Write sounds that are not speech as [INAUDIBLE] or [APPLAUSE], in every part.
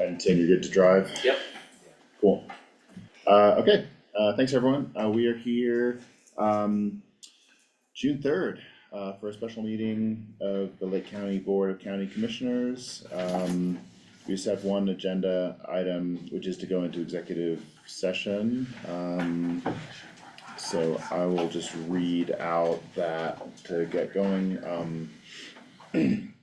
And Tim, you're good to drive? Yep. Cool. Uh, okay, uh, thanks everyone. Uh, we are here, um, June third, uh, for a special meeting of the Lake County Board of County Commissioners. Um, we just have one agenda item, which is to go into executive session. Um, so I will just read out that to get going. Um, [CLEARS THROAT]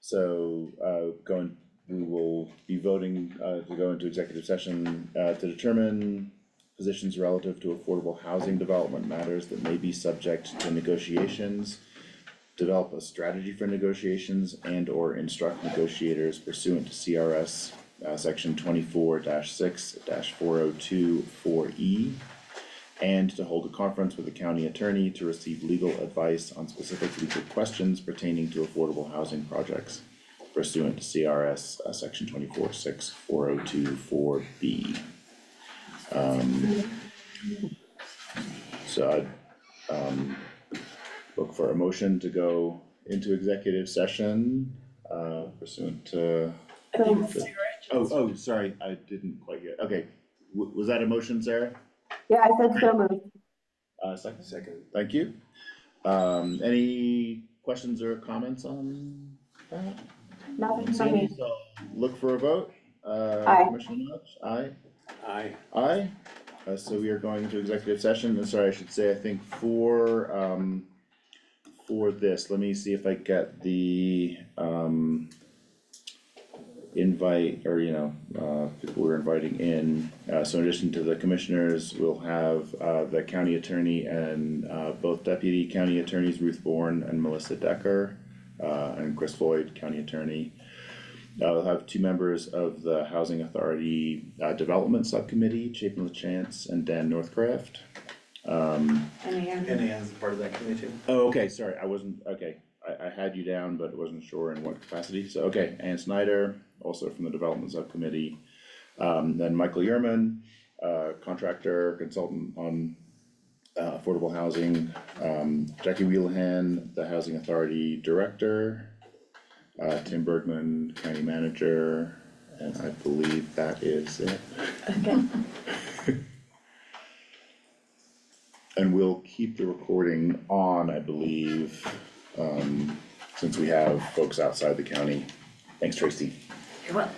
so, uh, going, we will be voting, uh, to go into executive session, uh, to determine positions relative to affordable housing development matters that may be subject to negotiations, develop a strategy for negotiations and or instruct negotiators pursuant to CRS, uh, section twenty-four six four oh two four E, and to hold a conference with the county attorney to receive legal advice on specific legal questions pertaining to affordable housing projects pursuant to CRS, uh, section twenty-four six four oh two four B. Um, so I'd, um, look for a motion to go into executive session, uh, pursuant to, I think Sarah oh, oh, sorry, I didn't quite get, okay. W- was that a motion, Sarah? Yeah, I said so moved. Uh, second? Second. Thank you. Um, any questions or comments on that? Nothing from me. So, look for a vote, uh, Aye. Commissioner Lodge, aye? Aye. Aye, uh, so we are going into executive session, and sorry, I should say, I think for, um, for this, let me see if I get the, um, invite, or, you know, uh, people we're inviting in, uh, so in addition to the commissioners, we'll have, uh, the county attorney and, uh, both deputy county attorneys, Ruth Bourne and Melissa Decker, uh, and Chris Floyd, county attorney. Uh, we'll have two members of the Housing Authority, uh, Development Subcommittee, Chapin LaChance and Dan Northcraft. Um, And Ann, And Ann's part of that committee too. oh, okay, sorry, I wasn't, okay, I, I had you down, but wasn't sure in what capacity, so, okay, Ann Snyder, also from the Development Subcommittee. Um, then Michael Yerman, uh, contractor, consultant on, uh, affordable housing. Um, Jackie Wheelahan, the Housing Authority Director. Uh, Tim Bergman, County Manager, and I believe that is it. okay, [LAUGHS] And we'll keep the recording on, I believe, um, since we have folks outside the county. Thanks, Tracy. you're welcome.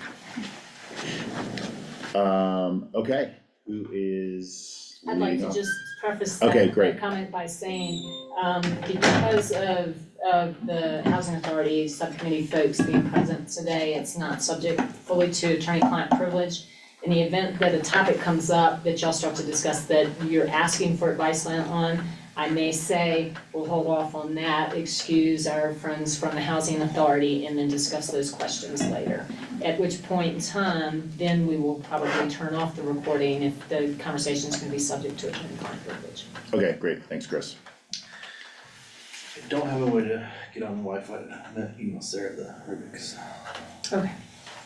Um, okay, who is I'd like to just preface Okay, that, great. that comment by saying, um, because of, of the housing authority subcommittee folks being present today, it's not subject fully to attorney-client privilege. In the event that a topic comes up that y'all start to discuss that you're asking for advice on, I may say, we'll hold off on that, excuse our friends from the housing authority, and then discuss those questions later. At which point in time, then we will probably turn off the recording if the conversation's gonna be subject to attorney-client privilege. Okay, great, thanks, Chris. I don't have a way to get on the Wi-Fi, that email Sarah the rubrics. Okay.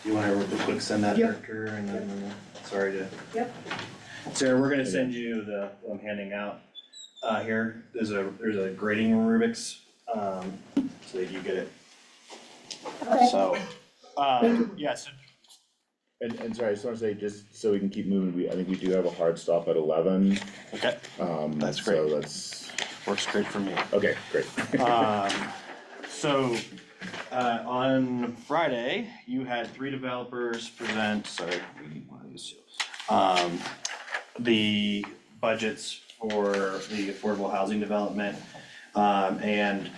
Do you wanna real quick send that Yep. to and then, uh, sorry to. Yep. Sarah, we're gonna send you the, I'm handing out, uh, here, there's a, there's a grading rubrics, um, so that you get it. Okay. So, um, yes, And, and sorry, I just wanna say, just so we can keep moving, we, I think we do have a hard stop at eleven, okay, um, That's so great. that's, works great for me. okay, great. Um, [LAUGHS] so, uh, on Friday, you had three developers present, sorry, we need one of these. Um, the budgets for the affordable housing development. Um, and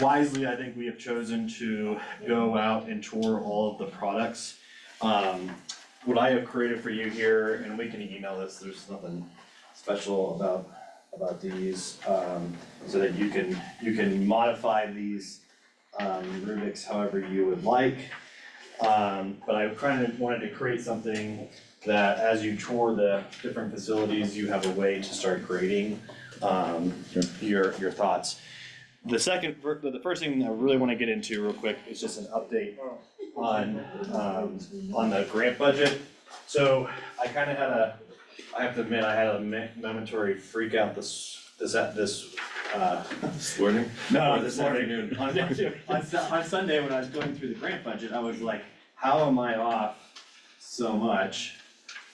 wisely, I think we have chosen to go out and tour all of the products. Um, what I have created for you here, and we can email this, there's nothing special about, about these. Um, so that you can, you can modify these um rubrics however you would like. Um, but I kind of wanted to create something that as you tour the different facilities, you have a way to start creating um your your thoughts. The second, the first thing I really wanna get into real quick is just an update on um on the grant budget. So I kinda had a, I have to admit, I had a momentary freak out this this this uh This morning? no, Or this afternoon. On, [LAUGHS] on, Su- on Sunday, when I was going through the grant budget, I was like, how am I off so much.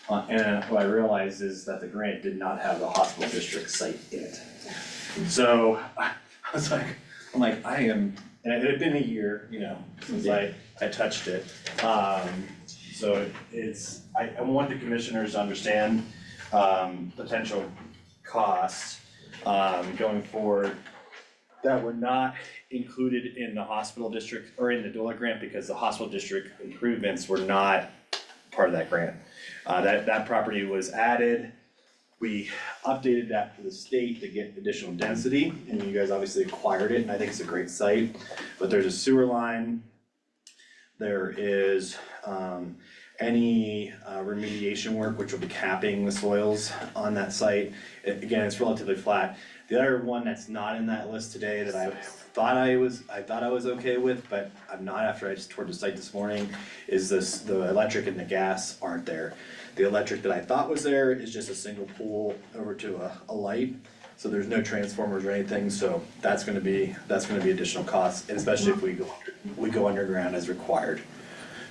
Uh, and what I realized is that the grant did not have the hospital district site in it. So [LAUGHS] I was like, I'm like, I am, and it had been a year, you know, since I, I touched it. Um, so it's, I, I want the commissioners to understand, um, potential costs, um, going forward that were not included in the hospital district or in the DOLA grant because the hospital district improvements were not part of that grant. Uh, that, that property was added, we updated that for the state to get additional density, and you guys obviously acquired it, and I think it's a great site. But there's a sewer line, there is, um, any uh, remediation work, which will be capping the soils on that site. Again, it's relatively flat. The other one that's not in that list today that I thought I was, I thought I was okay with, but I'm not after I just toured the site this morning, is this, the electric and the gas aren't there. The electric that I thought was there is just a single pole over to a, a light, so there's no transformers or anything, so that's gonna be, that's gonna be additional costs, and especially if we go, we go underground as required.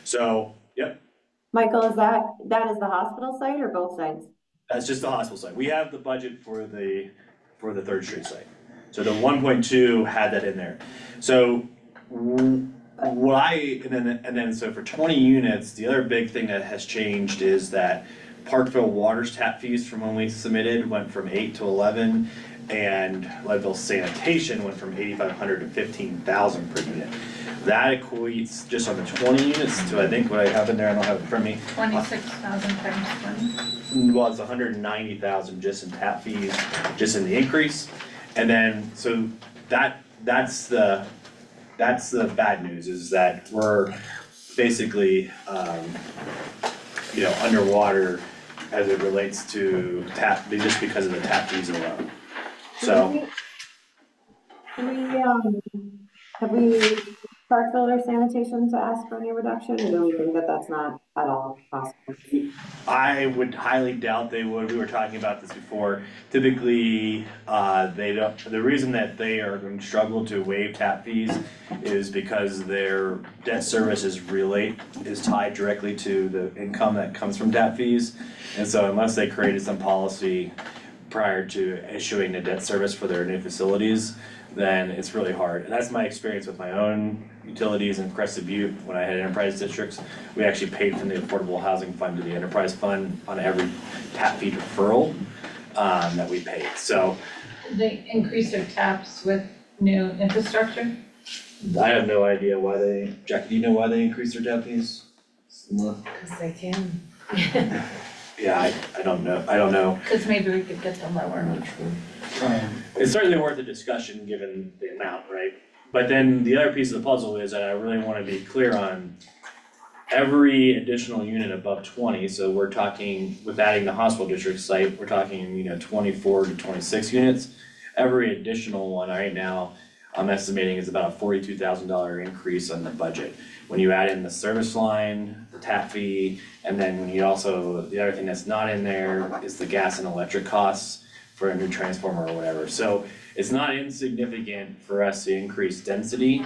So, yep, Michael, is that, that is the hospital site or both sites? That's just the hospital site. We have the budget for the, for the Third Street site. So the one point two had that in there. So w- what I, and then, and then, so for twenty units, the other big thing that has changed is that Parkville Water's tap fees from when we submitted went from eight to eleven. And Leadville sanitation went from eighty-five hundred to fifteen thousand per unit. That equates just on the twenty units to, I think what I have in there, I don't have it in front of me, Twenty-six thousand times twenty. well, it's hundred and ninety thousand just in tap fees, just in the increase. And then, so that, that's the, that's the bad news, is that we're basically, um, you know, underwater as it relates to tap, just because of the tap fees alone. So, Do we, um, have we Parkville or sanitation to ask for any reduction, or do we think that that's not at all possible? I would highly doubt they would, we were talking about this before. Typically, uh, they don't, the reason that they are going to struggle to waive tap fees is because their debt service is relate, is tied directly to the income that comes from tap fees. And so unless they created some policy prior to issuing the debt service for their new facilities, then it's really hard. And that's my experience with my own utilities in Crested Butte, when I had enterprise districts. We actually paid from the Affordable Housing Fund to the enterprise fund on every tap fee deferral, um, that we paid, so They increase their taps with new infrastructure? I have no idea why they, Jackie, do you know why they increased their tap fees? Cause they can. [LAUGHS] Yeah, I, I don't know, I don't know. Cause maybe we could get them lower. Um, it's certainly worth a discussion, given the amount, right? But then the other piece of the puzzle is that I really wanna be clear on every additional unit above twenty, so we're talking, with adding the hospital district site, we're talking, you know, twenty-four to twenty-six units. Every additional one right now, I'm estimating is about a forty-two thousand dollar increase on the budget. When you add in the service line, the tap fee, and then you also, the other thing that's not in there is the gas and electric costs for a new transformer or whatever, so it's not insignificant for us to increase density.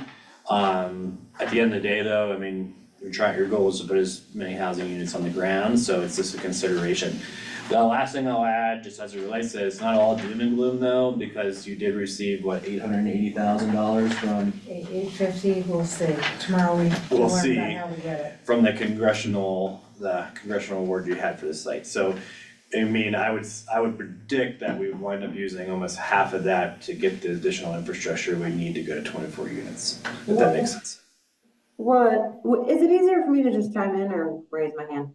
Um, at the end of the day though, I mean, you're trying, your goal is to put as many housing units on the ground, so it's just a consideration. The last thing I'll add, just as it relates to, it's not all doom and gloom though, because you did receive, what, eight hundred and eighty thousand dollars from Eight, eight fifty, we'll see, tomorrow we We'll we'll learn see. about how we get it. from the congressional, the congressional award you had for the site, so. I mean, I would, s- I would predict that we would wind up using almost half of that to get the additional infrastructure we need to go to twenty-four units, if that makes sense. What, w- is it easier for me to just chime in or raise my hand?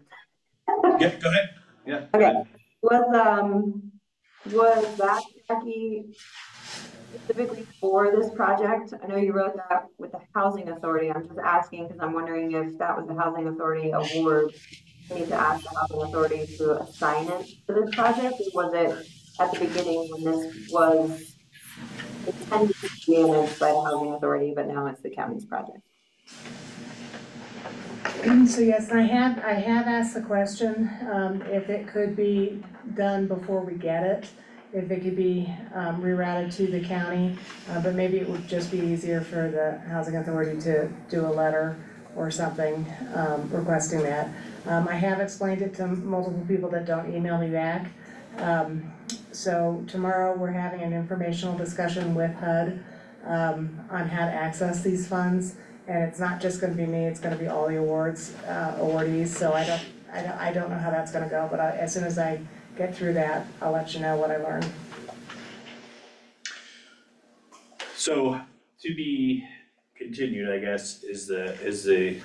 Yeah, go ahead, yeah. Okay, was, um, was that, Jackie, specifically for this project? I know you wrote that with the housing authority, I'm just asking, because I'm wondering if that was the housing authority award. We need to ask the housing authority to assign it to this project, or was it at the beginning when this was intended to be managed by the housing authority, but now it's the county's project? So yes, I have, I have asked the question, um, if it could be done before we get it. If it could be, um, rerouted to the county, uh, but maybe it would just be easier for the housing authority to do a letter or something, um, requesting that. Um, I have explained it to multiple people that don't email me back. Um, so tomorrow, we're having an informational discussion with HUD, um, on how to access these funds. And it's not just gonna be me, it's gonna be all the awards, uh, awardees, so I don't, I don't, I don't know how that's gonna go, but I, as soon as I get through that, I'll let you know what I learn. So to be continued, I guess, is the, is the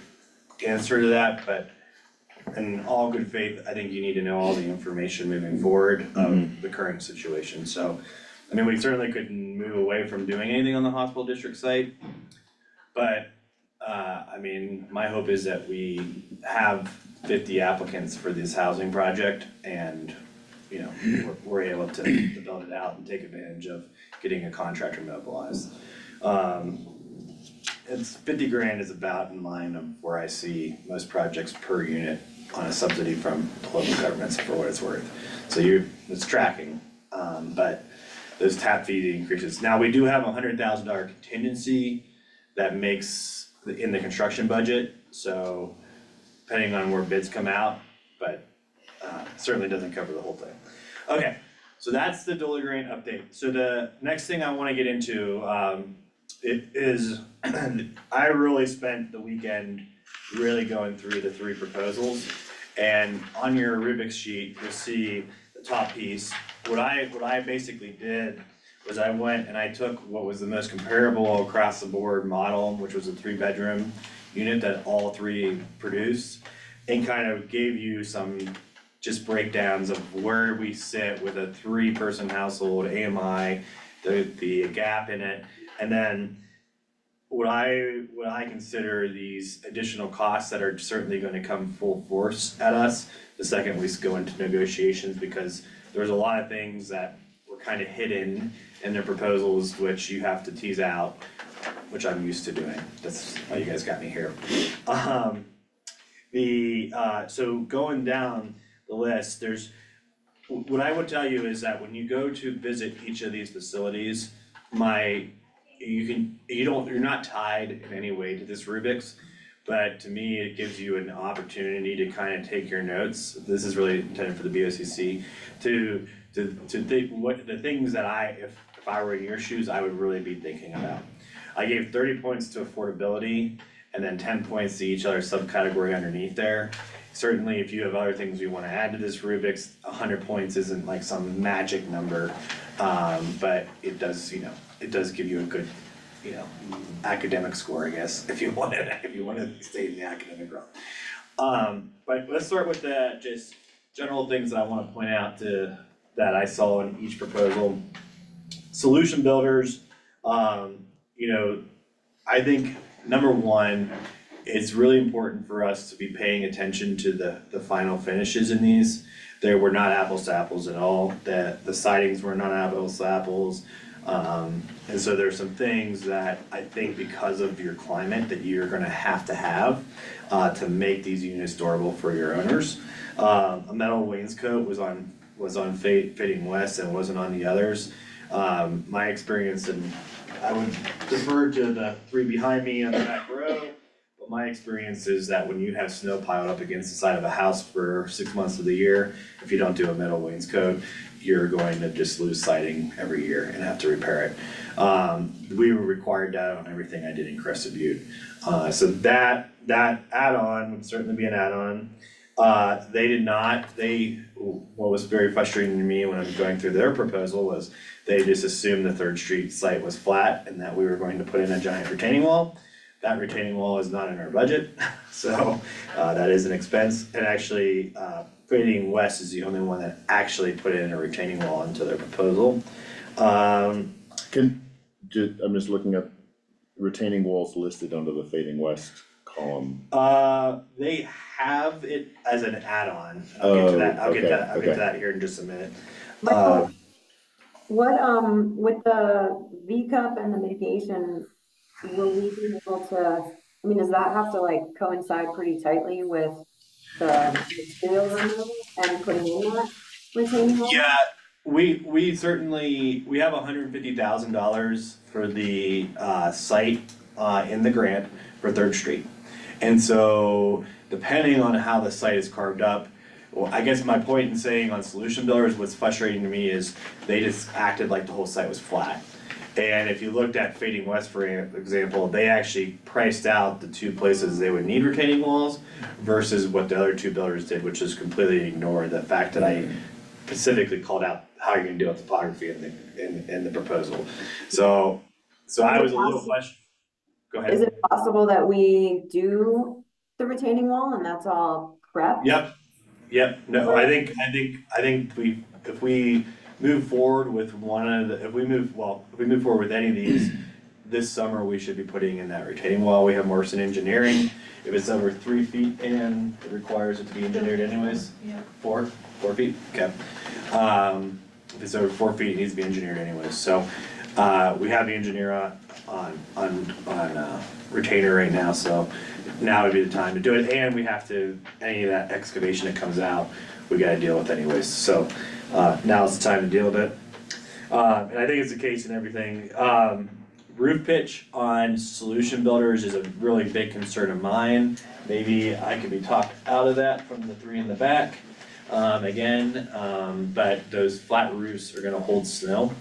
answer to that, but in all good faith, I think you need to know all the information moving forward of the current situation, so. I mean, we certainly couldn't move away from doing anything on the hospital district site. But, uh, I mean, my hope is that we have fifty applicants for this housing project and, you know, we're, we're able to, build it out and take advantage of getting a contractor mobilized. Um, it's fifty grand is about in line of where I see most projects per unit on a subsidy from local governments for what it's worth. So you, it's tracking, um, but those tap fee increases. Now, we do have a hundred thousand dollar contingency that makes, in the construction budget, so depending on where bids come out, but uh, certainly doesn't cover the whole thing. Okay, so that's the DOLA Grant update. So the next thing I wanna get into, um, it is, [CLEARS THROAT] I really spent the weekend really going through the three proposals. And on your rubrics sheet, you'll see the top piece. What I, what I basically did was I went and I took what was the most comparable across the board model, which was a three bedroom unit that all three produced. And kind of gave you some just breakdowns of where we sit with a three person household, AMI, the, the gap in it. And then what I, what I consider these additional costs that are certainly gonna come full force at us the second we go into negotiations, because there's a lot of things that were kind of hidden in their proposals, which you have to tease out, which I'm used to doing, that's how you guys got me here. Um, the, uh, so going down the list, there's, what I would tell you is that when you go to visit each of these facilities, my, you can, you don't, you're not tied in any way to this rubrics. But to me, it gives you an opportunity to kind of take your notes, this is really intended for the B O C C, to, to, to think what, the things that I, if, if I were in your shoes, I would really be thinking about. I gave thirty points to affordability and then ten points to each other subcategory underneath there. Certainly, if you have other things you wanna add to this rubrics, hundred points isn't like some magic number. Um, but it does, you know, it does give you a good, you know, academic score, I guess, if you [LAUGHS] wanna, if you wanna stay in the academic realm. Um, but let's start with the just general things that I wanna point out to, that I saw in each proposal. Solution builders, um, you know, I think number one, it's really important for us to be paying attention to the, the final finishes in these. They were not apples to apples at all, the, the sidings were not apples to apples. Um, and so there's some things that I think because of your climate that you're gonna have to have, uh, to make these units durable for your owners. Um, a metal wainscot was on, was on Fading West and wasn't on the others. Um, my experience and I would defer to the three behind me on the back row. But my experience is that when you have snow piled up against the side of a house for six months of the year, if you don't do a metal wainscot, you're going to just lose siding every year and have to repair it. Um, we were required that on everything I did in Crested Butte. Uh, so that, that add-on would certainly be an add-on. Uh, they did not, they, what was very frustrating to me when I was going through their proposal was they just assumed the Third Street site was flat and that we were going to put in a giant retaining wall. That retaining wall is not in our budget, [LAUGHS] so, uh, that is an expense, and actually, uh, Fading West is the only one that actually put in a retaining wall into their proposal. Um, Can, ju- I'm just looking at retaining walls listed under the Fading West column. uh, they have it as an add-on, I'll get to that, I'll get to Oh, that, I'll get to okay, that here in just a minute. Uh, what, um, with the VCUP and the mitigation, will we be able to, I mean, does that have to like coincide pretty tightly with the material and putting in that retaining wall? Yeah, we, we certainly, we have hundred and fifty thousand dollars for the, uh, site, uh, in the grant for Third Street. And so depending on how the site is carved up, well, I guess my point in saying on solution builders, what's frustrating to me is they just acted like the whole site was flat. And if you looked at Fading West, for example, they actually priced out the two places they would need retaining walls versus what the other two builders did, which is completely ignore the fact that I specifically called out how you're gonna deal with topography in the, in, in the proposal. So, so I was a little question, go ahead. Is it possible that we do the retaining wall and that's all prep? Yep, yep, no, I think, I think, I think we, if we move forward with one of the, if we move, well, if we move forward with any of these, [CLEARS THROAT] this summer, we should be putting in that retaining wall, we have Morrison Engineering, if it's over three feet and it requires it to be engineered anyways. Yeah. Four, four feet, okay. Um, if it's over four feet, it needs to be engineered anyways, so, uh, we have the engineer on, on, on, uh, retainer right now, so now would be the time to do it, and we have to, any of that excavation that comes out, we gotta deal with anyways, so, uh, now's the time to deal with it. Uh, and I think it's the case in everything, um, roof pitch on solution builders is a really big concern of mine. Maybe I could be talked out of that from the three in the back, um, again, um, but those flat roofs are gonna hold snow.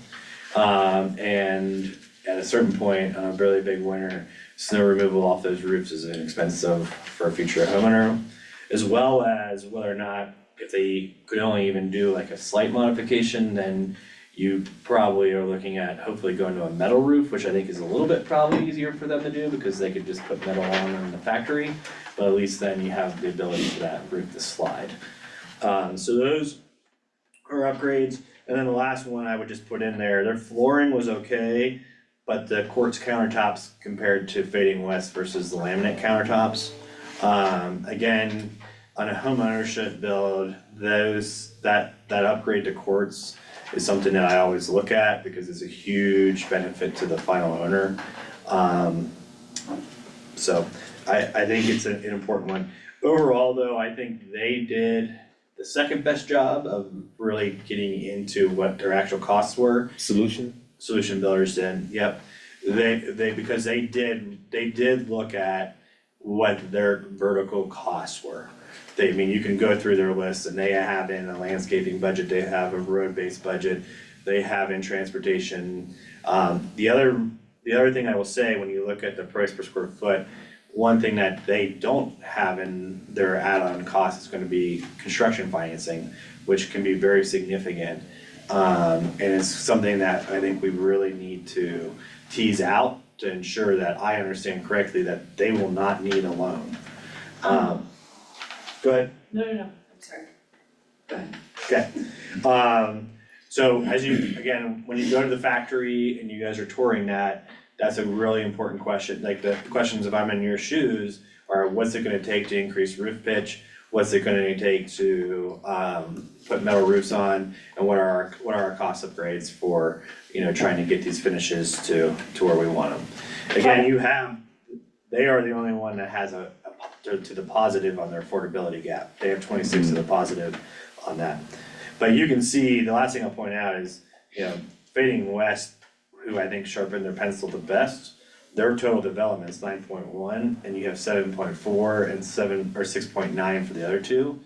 Um, and at a certain point, on a really big winter, snow removal off those roofs is inexpensive for a future homeowner. As well as whether or not, if they could only even do like a slight modification, then you probably are looking at hopefully going to a metal roof, which I think is a little bit probably easier for them to do, because they could just put metal on in the factory. But at least then you have the ability for that roof to slide. Um, so those are upgrades, and then the last one I would just put in there, their flooring was okay. But the quartz countertops compared to Fading West versus the laminate countertops. Um, again, on a home ownership build, those, that, that upgrade to quartz is something that I always look at because it's a huge benefit to the final owner. Um, so I, I think it's an, an important one. Overall, though, I think they did the second best job of really getting into what their actual costs were. Solution? Solution Builders did, yep. They, they, because they did, they did look at what their vertical costs were. They, I mean, you can go through their list and they have in a landscaping budget, they have a road-based budget, they have in transportation. Um, the other, the other thing I will say, when you look at the price per square foot, one thing that they don't have in their add-on cost is gonna be construction financing, which can be very significant. Um, and it's something that I think we really need to tease out to ensure that I understand correctly that they will not need a loan. Um, go ahead. No, no, no, I'm sorry. Okay, um, so as you, again, when you go to the factory and you guys are touring that, that's a really important question, like the questions if I'm in your shoes are what's it gonna take to increase roof pitch? What's it gonna take to, um, put metal roofs on, and what are our, what are our cost upgrades for, you know, trying to get these finishes to, to where we want them? Again, you have, they are the only one that has a, a, to, to the positive on their affordability gap, they have twenty-six to the positive on that. But you can see, the last thing I'll point out is, you know, Fading West, who I think sharpened their pencil the best, their total development is nine point one, and you have seven point four and seven, or six point nine for the other two,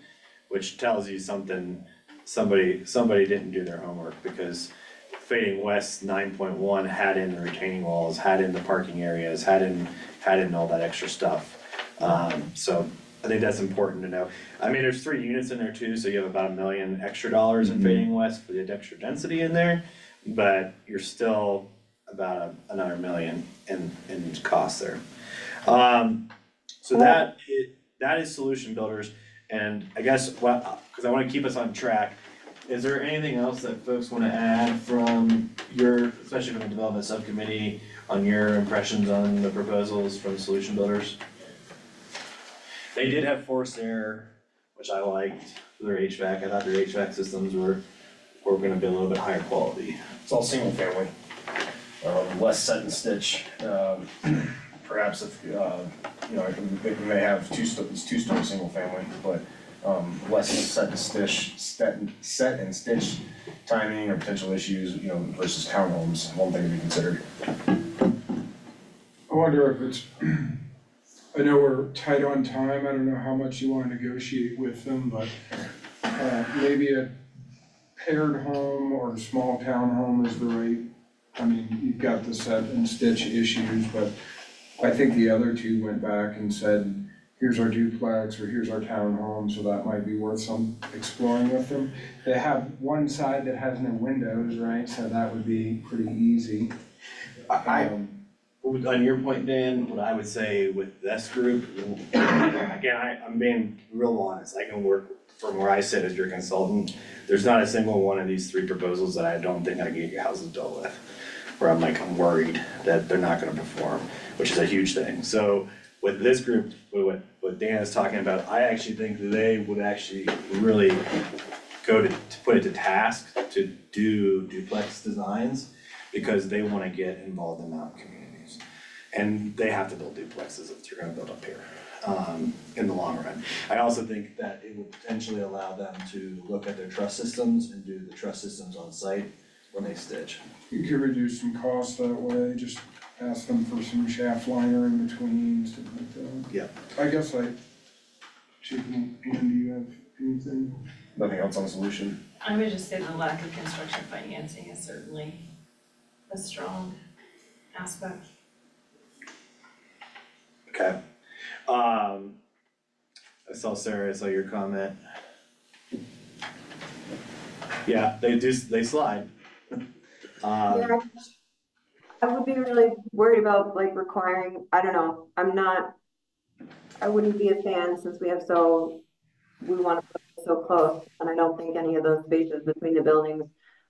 which tells you something, somebody, somebody didn't do their homework, because Fading West nine point one had in the retaining walls, had in the parking areas, had in, had in all that extra stuff. Um, so I think that's important to know. I mean, there's three units in there too, so you have about a million extra dollars in Mhm. Fading West for the extra density in there. But you're still about a- another million in, in cost there. Um, so that i- that is Solution Builders, and I guess what, cause I wanna keep us on track. Is there anything else that folks wanna add from your, especially from the development subcommittee, on your impressions on the proposals from Solution Builders? They did have forced air, which I liked, for their HVAC, I thought their HVAC systems were, were gonna be a little bit higher quality. It's all single family, um, less set and stitch, um, [CLEARS THROAT] perhaps if, uh, you know, we we may have two, sto- it's two story single family, but, um, less set and stitch, set, and- set and stitch timing or potential issues, you know, versus townhomes, one thing to be considered. I wonder if it's, [CLEARS THROAT] I know we're tight on time, I don't know how much you wanna negotiate with them, but, uh, maybe a paired home or a small townhome is the right, I mean, you've got the set and stitch issues, but I think the other two went back and said, here's our duplex, or here's our town home, so that might be worth some exploring with them. They have one side that has no windows, right, so that would be pretty easy. I, Um, On your point, Dan, what I would say with this group, again, I, I'm being real honest, I can work from where I sit as your consultant. There's not a single one of these three proposals that I don't think I can get your houses built with. Where I'm like, I'm worried that they're not gonna perform, which is a huge thing. So with this group, with what, what Dan is talking about, I actually think they would actually really go to, to put it to task to do duplex designs because they wanna get involved in mountain communities. And they have to build duplexes if they're gonna build up here, um, in the long run. I also think that it would potentially allow them to look at their truss systems and do the truss systems on site when they stitch. You could reduce some costs that way, just ask them for some shaft liner in between, stuff like that. Yeah. I guess I, Chicken, Ian, do you have anything? Nothing else on the solution? I would just say the lack of construction financing is certainly a strong aspect. Okay. Um, I saw Sarah, I saw your comment. Yeah, they do, they slide. Um, [LAUGHS] Yeah, I would be really worried about like requiring, I don't know, I'm not, I wouldn't be a fan since we have so, we wanna put it so close, and I don't think any of those spaces between the buildings,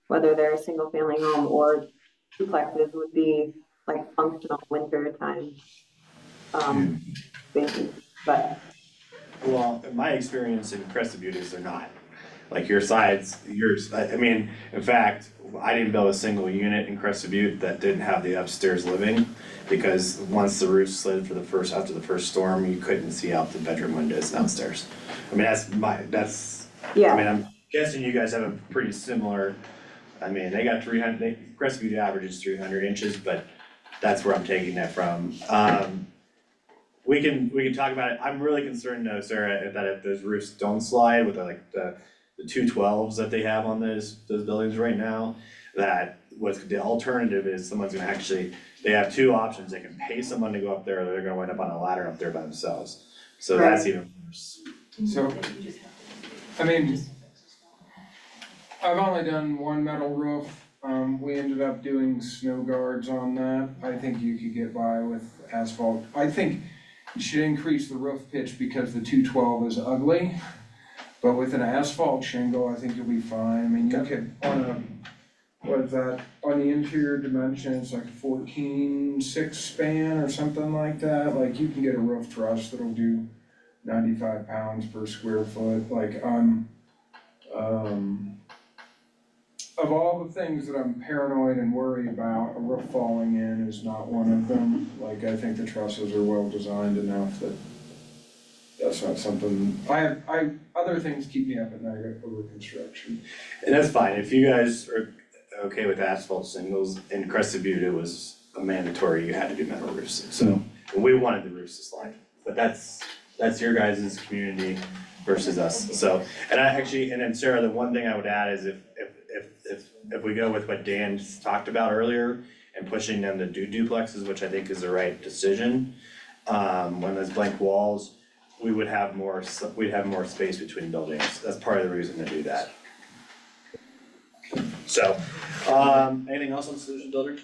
whether they're a single family home or duplexes would be like functional winter time. Um, but Well, in my experience in Crested Butte is they're not. Like your sides, yours, I, I mean, in fact, I didn't build a single unit in Crested Butte that didn't have the upstairs living. Because once the roof slid for the first, after the first storm, you couldn't see out the bedroom windows downstairs. I mean, that's my, that's, I yeah, mean, I'm guessing you guys have a pretty similar, I mean, they got three hundred, they, Crested Butte averages three hundred inches, but that's where I'm taking that from. Um, we can, we can talk about it, I'm really concerned though, Sarah, that if those roofs don't slide with the, like the, the two twelves that they have on those, those buildings right now, that what's, the alternative is someone's gonna actually, they have two options, they can pay someone to go up there, or they're gonna wind up on a ladder up there by themselves. So that's even worse. So, I mean, I've only done one metal roof, um, we ended up doing snow guards on that, I think you could get by with asphalt. I think should increase the roof pitch because the two twelve is ugly. But with an asphalt shingle, I think you'll be fine, I mean, you could, on a, what is that, on the interior dimension, it's like fourteen six span or something like that, like you can get a roof truss that'll do ninety-five pounds per square foot, like, um, um, of all the things that I'm paranoid and worried about, a roof falling in is not one of them. Like, I think the trusses are well designed enough that that's not something, I have, I, other things keep me up at night over construction. And that's fine, if you guys are okay with asphalt shingles, in Crested Butte, it was a mandatory, you had to do metal roofs, so. and We wanted the roofs to slide, but that's, that's your guys' community versus us, so. And I actually, and then Sarah, the one thing I would add is if, if, if, if, if we go with what Dan talked about earlier and pushing them to do duplexes, which I think is the right decision, um, when there's blank walls, we would have more, s- we'd have more space between buildings, that's part of the reason to do that. So, um, anything else on solution builder?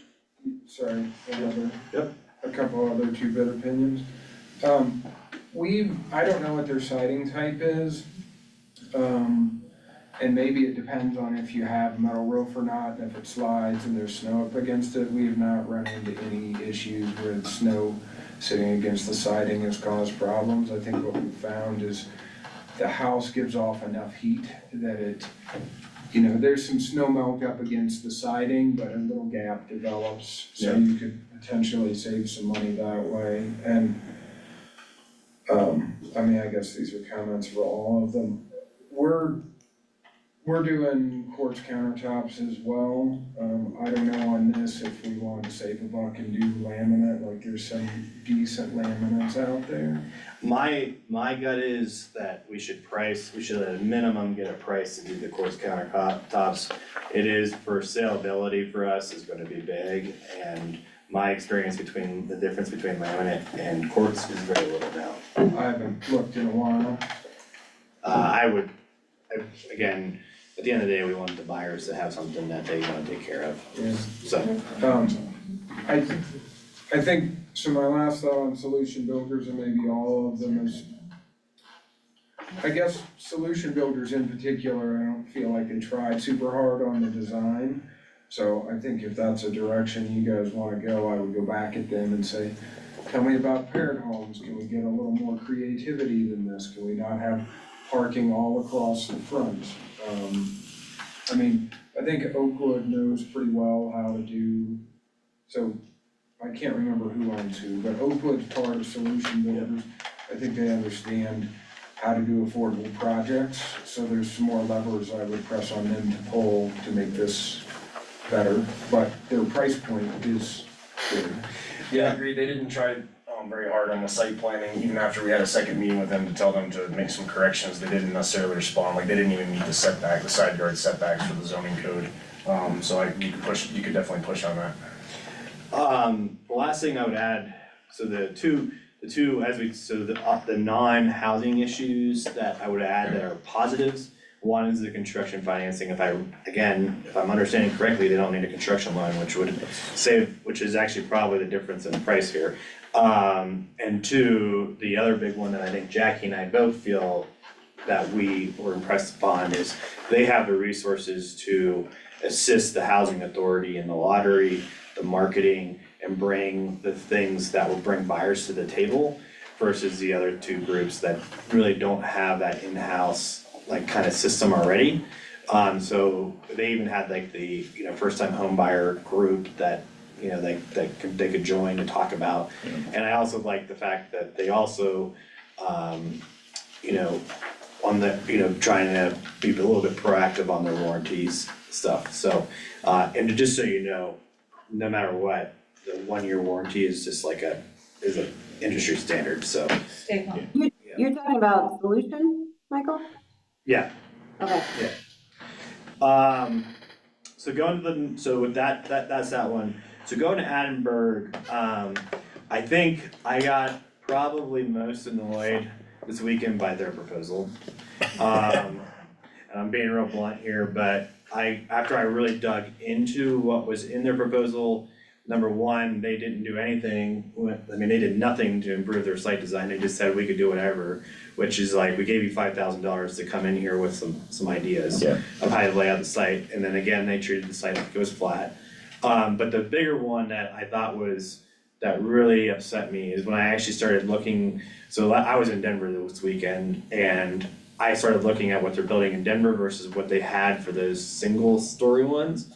Sorry, another. Yep. A couple other two-bit opinions. Um, we, I don't know what their siding type is. Um, and maybe it depends on if you have a metal roof or not, and if it slides and there's snow up against it. We have not run into any issues where the snow sitting against the siding has caused problems. I think what we found is the house gives off enough heat that it, you know, there's some snow melt up against the siding, but a little gap develops. So Yeah. you could potentially save some money that way, and um, I mean, I guess these are comments for all of them. We're, We're doing quartz countertops as well. Um, I don't know on this if we want to save a buck and do laminate, like there's some decent laminates out there. My, my gut is that we should price, we should at a minimum get a price to do the quartz countertops. It is for saleability for us is gonna be big, and my experience between, the difference between laminate and quartz is very little now. I haven't looked in a while. Uh, I would, I- again, at the end of the day, we want the buyers to have something that they wanna take care of, Yeah. so. Um, I, I think, so my last thought on solution builders and maybe all of them is, I guess solution builders in particular, I don't feel like they tried super hard on the design. So I think if that's a direction you guys wanna go, I would go back at them and say, tell me about paired homes, can we get a little more creativity than this? Can we not have parking all across the front? Um, I mean, I think Oakwood knows pretty well how to do, so I can't remember who owns who, but Oakwood's part of Solution Builders. I think they understand how to do affordable projects, so there's some more levers I would press on them to pull to make this better, but their price point is good. Yeah, I agree, they didn't try very hard on the site planning, even after we had a second meeting with them to tell them to make some corrections, they didn't necessarily respond, like they didn't even meet the setback, the side yard setbacks for the zoning code. Um so I, you could push, you could definitely push on that. Um, the last thing I would add, so the two, the two, as we, so the, uh, the non-housing issues that I would add that are positives. One is the construction financing, if I, again, if I'm understanding correctly, they don't need a construction loan, which would save, which is actually probably the difference in price here. Um, and two, the other big one that I think Jackie and I both feel that we were impressed upon is they have the resources to assist the housing authority in the lottery, the marketing, and bring the things that will bring buyers to the table versus the other two groups that really don't have that in-house like kind of system already. Um, so they even had like the, you know, first time home buyer group that, you know, they, they could, they could join and talk about. And I also like the fact that they also, um, you know, on the, you know, trying to be a little bit proactive on their warranties stuff, so. Uh, and just so you know, no matter what, the one-year warranty is just like a, is an industry standard, so, State law. You're talking about solution, Michael? yeah. Okay. Um, so going to the, so with that, that, that's that one. So going to Edinburgh, um, I think I got probably most annoyed this weekend by their proposal. Um, and I'm being real blunt here, but I, after I really dug into what was in their proposal, number one, they didn't do anything, I mean, they did nothing to improve their site design, they just said we could do whatever. Which is like, we gave you five thousand dollars to come in here with some, some ideas Yeah. of how to lay out the site, and then again, they treated the site like it was flat. Um, but the bigger one that I thought was, that really upset me is when I actually started looking, so I was in Denver this weekend, and I started looking at what they're building in Denver versus what they had for those single story ones.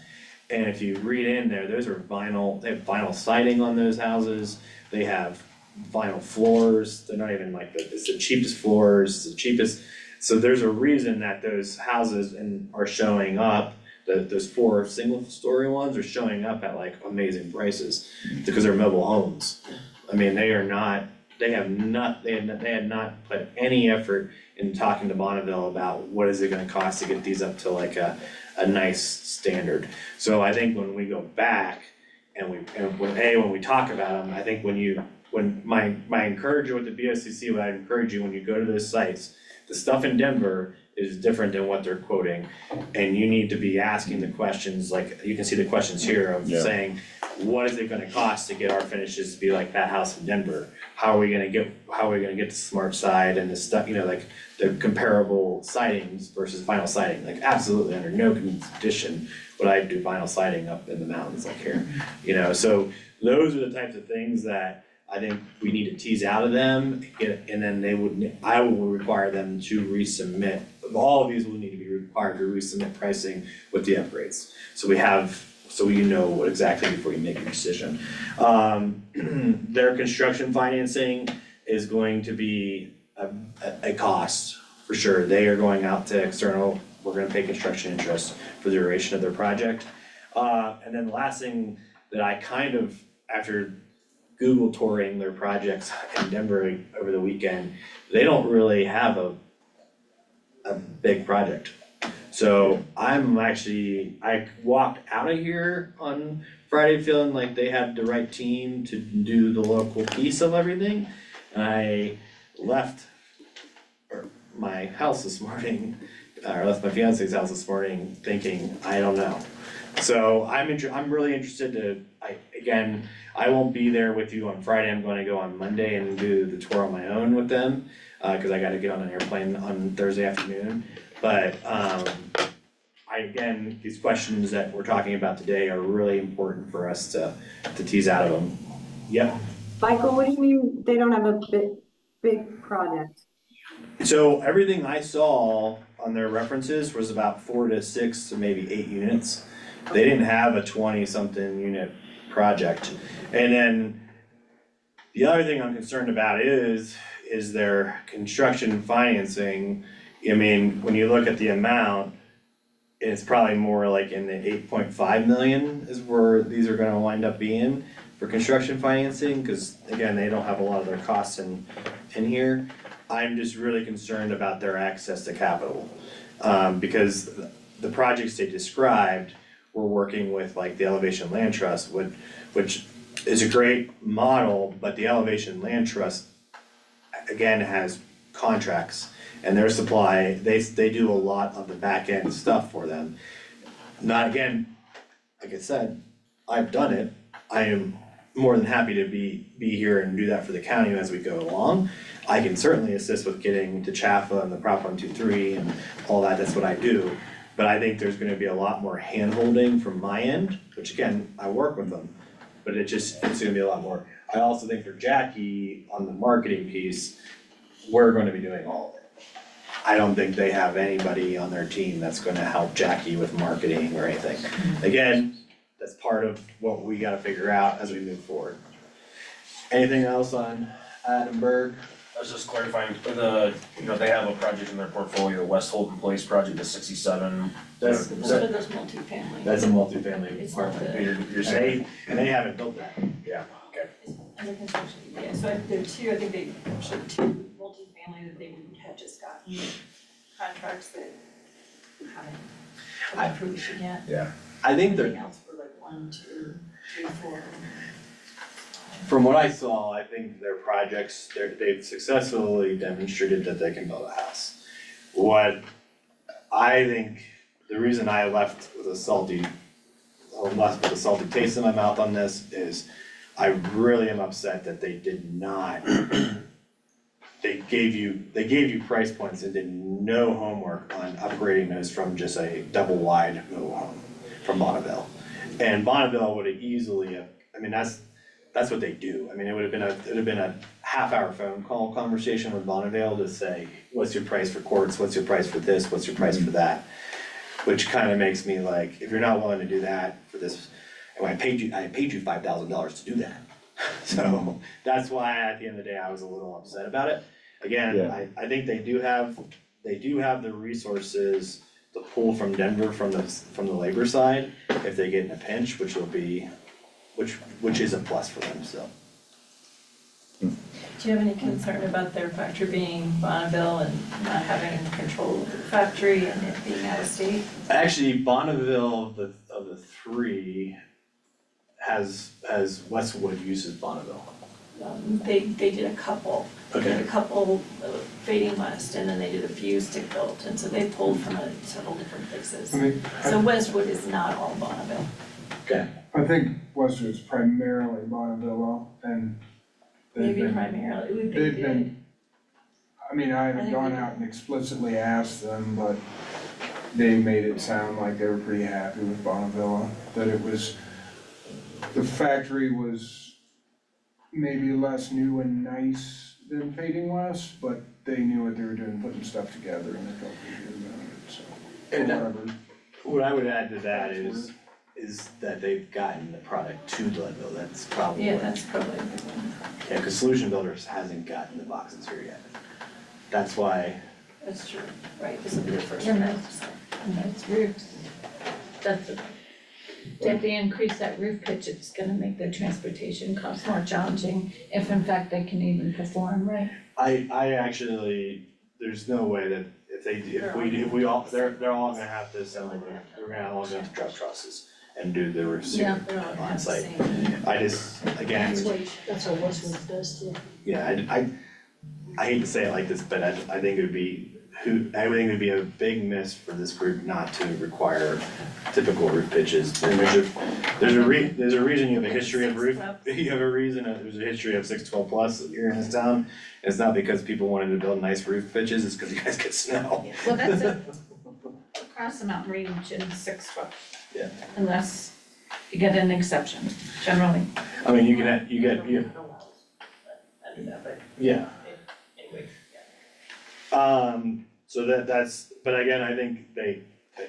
And if you read in there, those are vinyl, they have vinyl siding on those houses, they have vinyl floors, they're not even like the, it's the cheapest floors, the cheapest. So there's a reason that those houses and are showing up, the, those four single story ones are showing up at like amazing prices. Because they're mobile homes, I mean, they are not, they have not, they had, not- they had not put any effort in talking to Bonneville about what is it gonna cost to get these up to like a, a nice standard. So I think when we go back and we, and when, A, when we talk about them, I think when you, when my, my encouragement with the BOCC, what I encourage you when you go to those sites, the stuff in Denver is different than what they're quoting. And you need to be asking the questions, like, you can see the questions here of Yeah. saying, what is it gonna cost to get our finishes to be like that house in Denver? How are we gonna get, how are we gonna get the smart side and the stuff, you know, like, the comparable sidings versus vinyl siding, like absolutely under no condition would I do vinyl siding up in the mountains like here. You know, so those are the types of things that I think we need to tease out of them, and then they would, I will require them to resubmit. All of these will need to be required to resubmit pricing with the upgrades, so we have, so you know what exactly before you make your decision. Um, [CLEARS THROAT] their construction financing is going to be a, a, a cost, for sure, they are going out to external we're gonna pay construction interest for the duration of their project. Uh, and then the last thing that I kind of, after Google touring their projects [LAUGHS] in Denver over the weekend, they don't really have a a big project. So I'm actually, I walked out of here on Friday feeling like they had the right team to do the local piece of everything. And I left my house this morning, [LAUGHS] or left my fiance's house this morning thinking, I don't know. So I'm inter- I'm really interested to, I, again, I won't be there with you on Friday, I'm gonna go on Monday and do the tour on my own with them. Uh, cause I gotta get on an airplane on Thursday afternoon, but, um, I, again, these questions that we're talking about today are really important for us to, to tease out of them. Yep, Michael, what do you mean they don't have a big, big project? So everything I saw on their references was about four to six to maybe eight units. They didn't have a twenty something unit project. And then the other thing I'm concerned about is, is their construction financing. I mean, when you look at the amount, it's probably more like in the eight point five million is where these are gonna wind up being for construction financing, cause again, they don't have a lot of their costs in, in here. I'm just really concerned about their access to capital. Um, because the projects they described, we're working with like the Elevation Land Trust, which, is a great model, but the Elevation Land Trust again has contracts and their supply, they, they do a lot of the back end stuff for them. Not again, like I said, I've done it, I am more than happy to be, be here and do that for the county as we go along. I can certainly assist with getting to CHFA and the Prop one two three and all that, that's what I do. But I think there's gonna be a lot more handholding from my end, which again, I work with them. But it just, it's gonna be a lot more. I also think for Jackie, on the marketing piece, we're gonna be doing all of it. I don't think they have anybody on their team that's gonna help Jackie with marketing or anything. Mm-hmm. Again, that's part of what we gotta figure out as we move forward. Anything else on Adamberg? I was just clarifying, the, you know, they have a project in their portfolio, West Holden Place project, the sixty-seven. That's, What are those multifamily? that's a multifamily It's not apartment, You're, you're saying, they, and they haven't built that. yeah, okay. Under construction, yeah, so I- there are two, I think they showed two multifamily that they would have just gotten contracts that haven't come to fruition yet. Yeah. I think they're, Everything else were like one, two, three, four. From what I saw, I think their projects, they're, they've successfully demonstrated that they can build a house. What I think, the reason I left with a salty, left with a salty taste in my mouth on this is I really am upset that they did not. [CLEARS THROAT] They gave you, they gave you price points and did no homework on upgrading those from just a double wide mobile home from Bonneville. And Bonneville would have easily, I mean, that's, that's what they do. I mean, it would have been a, it would have been a half hour phone call conversation with Bonneville to say, what's your price for courts, what's your price for this, what's your price for mm-hmm. that? Which kind of makes me like, if you're not willing to do that for this, and I paid you, I paid you five thousand dollars to do that. [LAUGHS] So that's why at the end of the day, I was a little upset about it. Again, Yeah. I, I think they do have, they do have the resources to pull from Denver from the, from the labor side if they get in a pinch, which will be, which, which is a plus for them, so. Do you have any concern about their factory being Bonneville and not having control of the factory and it being out of state? Actually, Bonneville, of the, of the three, has, has Westwood uses Bonneville. Um, they, they did a couple, they did a couple uh, fading west and then they did a few stick built, and so they pulled from uh, several different places. I mean, So Westwood is not all Bonneville. Okay. I think Westwood's primarily Bonneville and they've Maybe been, primarily, we they've they been- I mean, I I haven't think gone we- out and explicitly asked them, but they made it sound like they were pretty happy with Bonneville, that it was, the factory was maybe less new and nice than Fading West, but they knew what they were doing, putting stuff together and they felt pretty good about it, so. And that- whatever. What I would add to that is, is that they've gotten the product to Glenville, that's probably yeah, that's probably a good one. Yeah, cause Solution Builders hasn't gotten the boxes here yet. That's why, That's true, right, this will be the first And that's, and that's roofs. That's, a- if they increase that roof pitch, it's gonna make their transportation costs more challenging, if in fact they can even perform, right? I, I actually, there's no way that if they, if we, if we all, they're, they're all gonna have to assemble, their- they're gonna all gonna have to drop trusses and do the roof Yeah. They're all on the site. same. I just, again, That's what, that's what Westwood does too. yeah, I, I, I hate to say it like this, but I, I think it would be, who, I think it would be a big miss for this group not to require typical roof pitches. And there's a, there's a re, there's a reason you have a history of roof, [LAUGHS] you have a reason, uh, there's a history of six twelve plus here in this town. It's not because people wanted to build nice roof pitches, it's because you guys get snow. Well, that's it. [LAUGHS] Across the mountain range in six foot. Yeah. Unless you get an exception, generally. I mean, you can, you get, you, I do that, but yeah. anyway. Um, so that, that's, but again, I think they, they-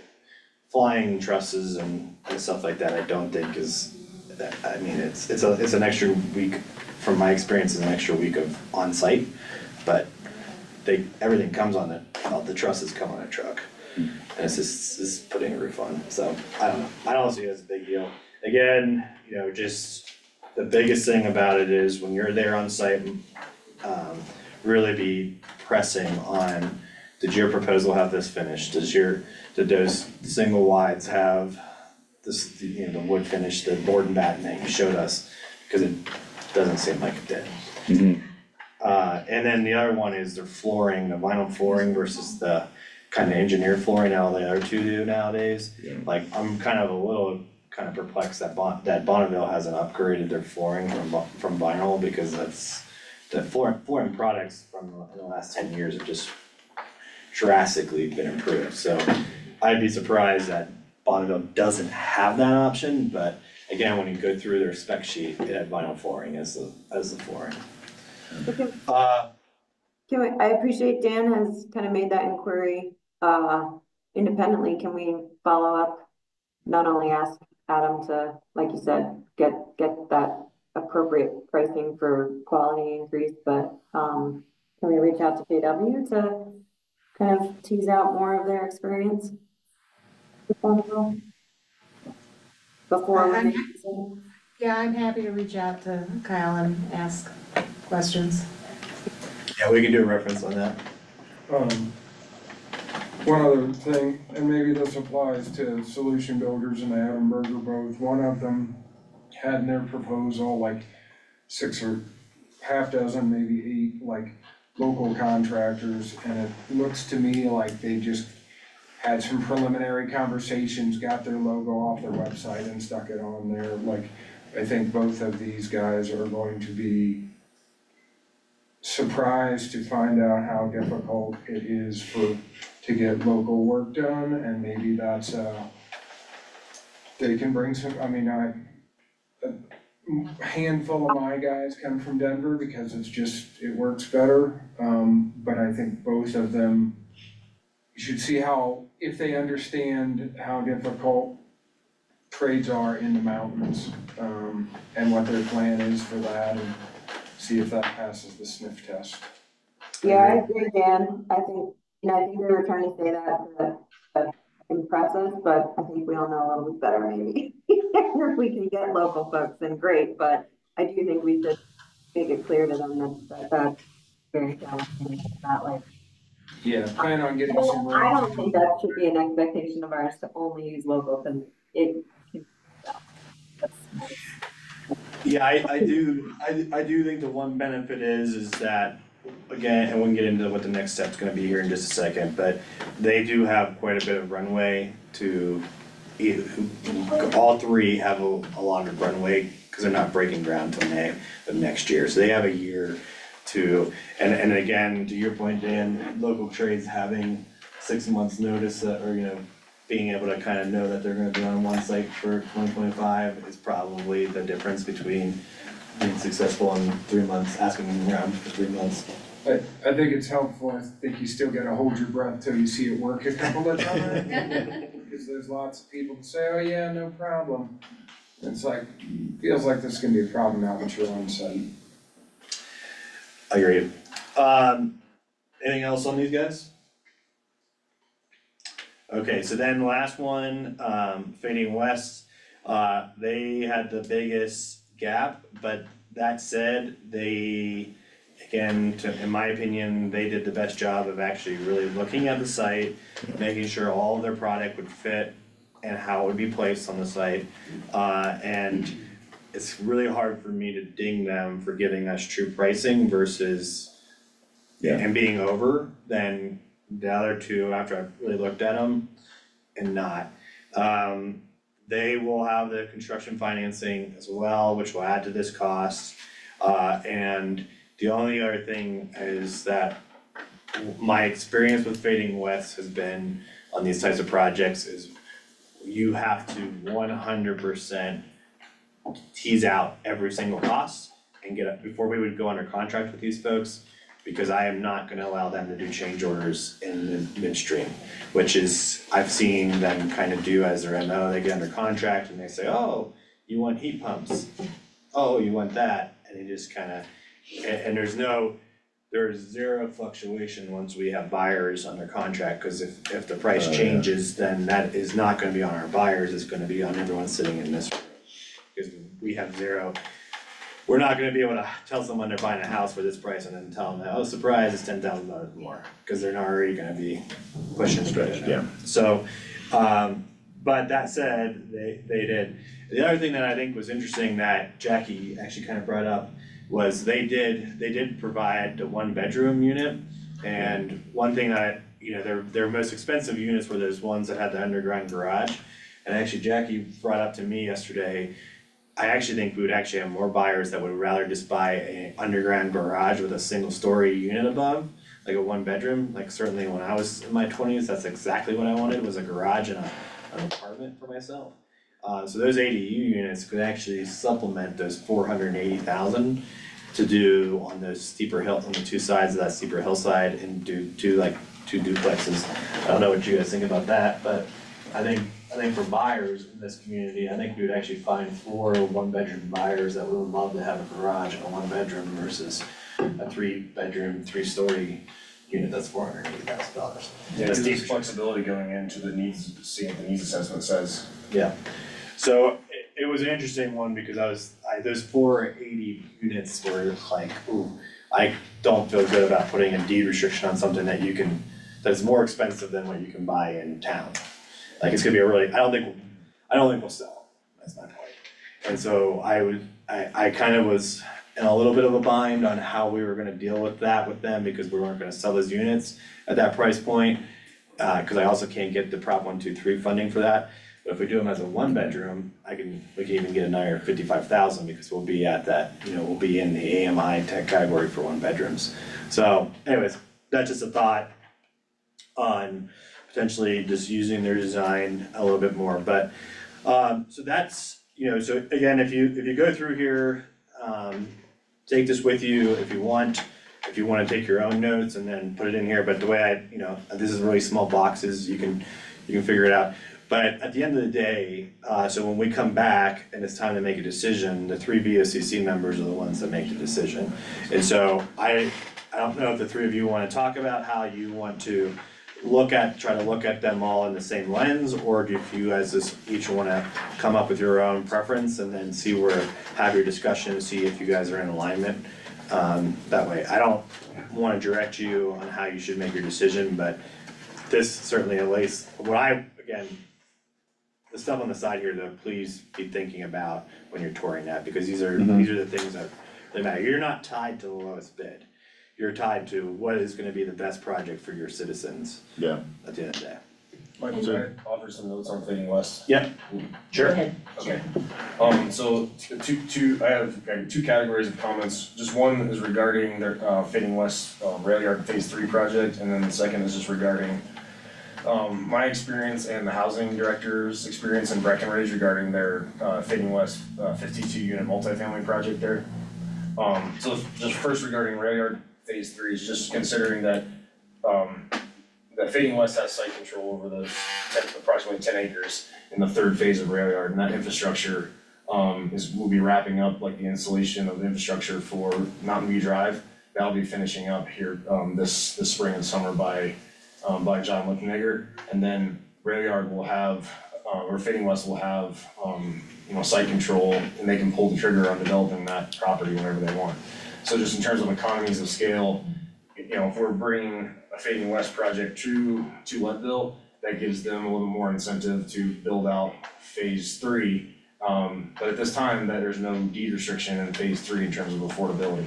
flying trusses and, and stuff like that, I don't think is, that, I mean, it's, it's a, it's an extra week, from my experience, it's an extra week of on-site, but they, everything comes on the, all the trusses come on a truck. And it's just, it's putting a roof on, so, I don't know, I don't see it as a big deal. Again, you know, just, the biggest thing about it is when you're there on site, um, really be pressing on, did your proposal have this finished? Does your, did those single wides have this, you know, the wood finish, the board and batten that you showed us? Cause it doesn't seem like it did. Mhm. Uh, and then the other one is the flooring, the vinyl flooring versus the kind of engineered flooring how the other two do nowadays. Yeah. Like, I'm kind of a little kind of perplexed that Bon, that Bonneville hasn't upgraded their flooring from, vi- from vinyl because that's, the flooring, flooring products from the- in the last ten years have just drastically been improved, so I'd be surprised that Bonneville doesn't have that option, but again, when you go through their spec sheet, it had vinyl flooring as the, as the flooring. Okay. Uh, Can we, I appreciate Dan has kind of made that inquiry, uh, independently, can we follow up? Not only ask Adam to, like you said, get, get that appropriate pricing for quality increase, but, um, can we reach out to KW to kind of tease out more of their experience? with Bonneville? Before we. Yeah, I'm happy to reach out to Kyle and ask questions. yeah, we can do a reference on that. Um, one other thing, and maybe this applies to Solution Builders and Adam Berger both, one of them had in their proposal like six or half dozen, maybe eight, like local contractors, and it looks to me like they just had some preliminary conversations, got their logo off their website and stuck it on there, like, I think both of these guys are going to be surprised to find out how difficult it is for, to get local work done, and maybe that's, uh, they can bring some, I mean, I, a handful of my guys come from Denver because it's just, it works better, um, but I think both of them, you should see how, if they understand how difficult trades are in the mountains, um, and what their plan is for that, and see if that passes the sniff test. Yeah, I agree, Dan. I think, you know, I think they were trying to say that to to impress us, but I think we all know a little bit better maybe. If [LAUGHS] we can get local folks, then great, but I do think we should make it clear to them that, that that's very challenging, it's not like. Yeah, plan on getting some. Well, I don't think that should be an expectation of ours to only use local, because it can. Yeah, I, I do, I, I do think the one benefit is, is that, again, and we can get into what the next step's gonna be here in just a second, but they do have quite a bit of runway to, all three have a, a longer runway, cause they're not breaking ground till May of next year, so they have a year to, and, and again, to your point, Dan, local trades having six months' notice, uh, or, you know, being able to kind of know that they're gonna be on one site for twenty twenty-five is probably the difference between being successful in three months, asking around for three months. I, I think it's helpful, I think you still gotta hold your breath till you see it work a couple of times. [LAUGHS] Because there's lots of people that say, oh yeah, no problem. It's like, feels like this is gonna be a problem now that you're on site. I agree. Um, anything else on these guys? Okay, so then last one, um, Fading West, uh, they had the biggest gap, but that said, they, again, to, in my opinion, they did the best job of actually really looking at the site, making sure all of their product would fit and how it would be placed on the site. Uh, and it's really hard for me to ding them for giving us true pricing versus Yeah. and being over than the other two after I really looked at them and not. Um, they will have the construction financing as well, which will add to this cost. Uh, and the only other thing is that my experience with Fading West has been on these types of projects is you have to one hundred percent tease out every single cost and get it, before we would go under contract with these folks, because I am not gonna allow them to do change orders in the midstream, which is, I've seen them kind of do as their MO, they get under contract and they say, oh, you want heat pumps, oh, you want that, and they just kinda, and, and there's no, there's zero fluctuation once we have buyers under contract, cause if, if the price Oh, yeah. changes, then that is not gonna be on our buyers, it's gonna be on everyone sitting in this room. Cause we have zero, we're not gonna be able to tell someone they're buying a house for this price and then tell them, oh, surprise, it's ten thousand dollars more, cause they're not already gonna be pushing Stretched, yeah. So, um, but that said, they, they did. The other thing that I think was interesting that Jackie actually kind of brought up was they did, they did provide the one bedroom unit. And one thing that, you know, their, their most expensive units were those ones that had the underground garage. And actually Jackie brought up to me yesterday, I actually think we would actually have more buyers that would rather just buy an underground garage with a single story unit above. Like a one bedroom, like certainly when I was in my twenties, that's exactly what I wanted, was a garage and a, an apartment for myself. Uh, so those ADU units could actually supplement those four hundred and eighty thousand to do on those steeper hill, on the two sides of that steeper hillside and do two like two duplexes. I don't know what you guys think about that, but I think, I think for buyers in this community, I think we would actually find four one bedroom buyers that would love to have a garage and a one bedroom versus a three bedroom, three story unit that's four hundred and eighty thousand dollars. Yeah, there's flexibility going into the needs, seeing the needs assessment says. Yeah, so it, it was an interesting one because I was, I, those four eighty units were like, ooh, I don't feel good about putting a deed restriction on something that you can, that's more expensive than what you can buy in town. Like, it's gonna be a really, I don't think, I don't think we'll sell, that's my point. And so I would, I, I kind of was in a little bit of a bind on how we were gonna deal with that with them because we weren't gonna sell those units at that price point. Uh, cause I also can't get the Prop one, two, three funding for that. But if we do them as a one bedroom, I can, we can even get another fifty-five thousand because we'll be at that, you know, we'll be in the AMI tech category for one bedrooms. So anyways, that's just a thought on potentially just using their design a little bit more, but um, so that's, you know, so again, if you, if you go through here, um, take this with you if you want. If you wanna take your own notes and then put it in here, but the way I, you know, this is really small boxes, you can, you can figure it out. But at the end of the day, uh, so when we come back and it's time to make a decision, the three BOCC members are the ones that make the decision. And so I, I don't know if the three of you wanna talk about how you want to look at, try to look at them all in the same lens, or if you guys just each wanna come up with your own preference and then see where, have your discussion, see if you guys are in alignment. Um, that way, I don't wanna direct you on how you should make your decision, but this certainly at least, what I, again, the stuff on the side here, though, please be thinking about when you're touring that, because these are, Mhm. these are the things that, that matter, you're not tied to the lowest bid. You're tied to what is gonna be the best project for your citizens Yeah, at the end of the day. Michael, can I offer some notes on Fading West? Go ahead. Okay. Um, so t- two, two, I have uh, two categories of comments. Just one is regarding their, uh, Fading West, um, rail yard phase three project, and then the second is just regarding um, my experience and the housing director's experience in Breckenridge regarding their, uh, Fading West, uh, fifty-two unit multifamily project there. Um, so just first regarding rail yard phase three is just considering that, um, that Fading West has site control over those ten, approximately ten acres in the third phase of rail yard, and that infrastructure um is, will be wrapping up like the installation of the infrastructure for Mountain View Drive. That'll be finishing up here um this this spring and summer by um by John Lippenegger. And then rail yard will have, uh, or Fading West will have, um, you know, site control and they can pull the trigger on developing that property whenever they want. So just in terms of economies of scale, you know, if we're bringing a Fading West project to, to Leadville, that gives them a little more incentive to build out phase three. Um, but at this time, that there's no deed restriction in phase three in terms of affordability.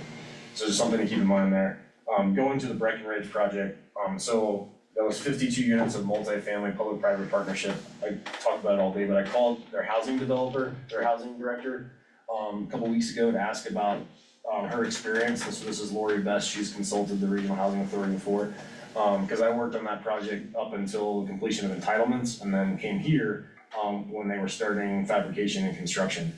So just something to keep in mind there. Um, going to the Breckenridge project, um, so that was fifty-two units of multifamily public-private partnership. I talked about it all day, but I called their housing developer, their housing director, um, a couple weeks ago to ask about, um, her experience. This, this is Lori Best, she's consulted the Regional Housing Authority before. Um, cause I worked on that project up until the completion of entitlements and then came here, um, when they were starting fabrication and construction.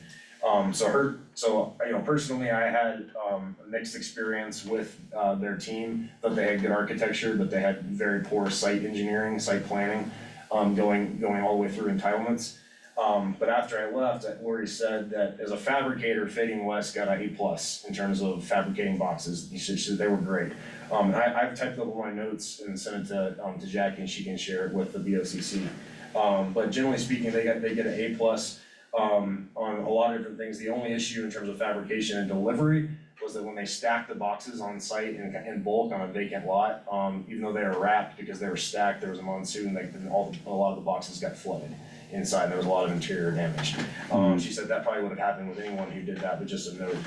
Um, so her, so, you know, personally, I had, um, a mixed experience with, uh, their team. That they had good architecture, but they had very poor site engineering, site planning, um, going, going all the way through entitlements. Um, but after I left, I already said that as a fabricator, Fading West got a A plus in terms of fabricating boxes. She she they were great. Um, I, I've typed up all my notes and sent it to, um, to Jackie and she can share it with the B O C C. Um, but generally speaking, they got, they get an A plus, um, on a lot of different things. The only issue in terms of fabrication and delivery was that when they stacked the boxes on site in, in bulk on a vacant lot, um, even though they were wrapped because they were stacked, there was a monsoon, like, and all, a lot of the boxes got flooded inside, there was a lot of interior damage. Um, she said that probably would have happened with anyone who did that, but just a note.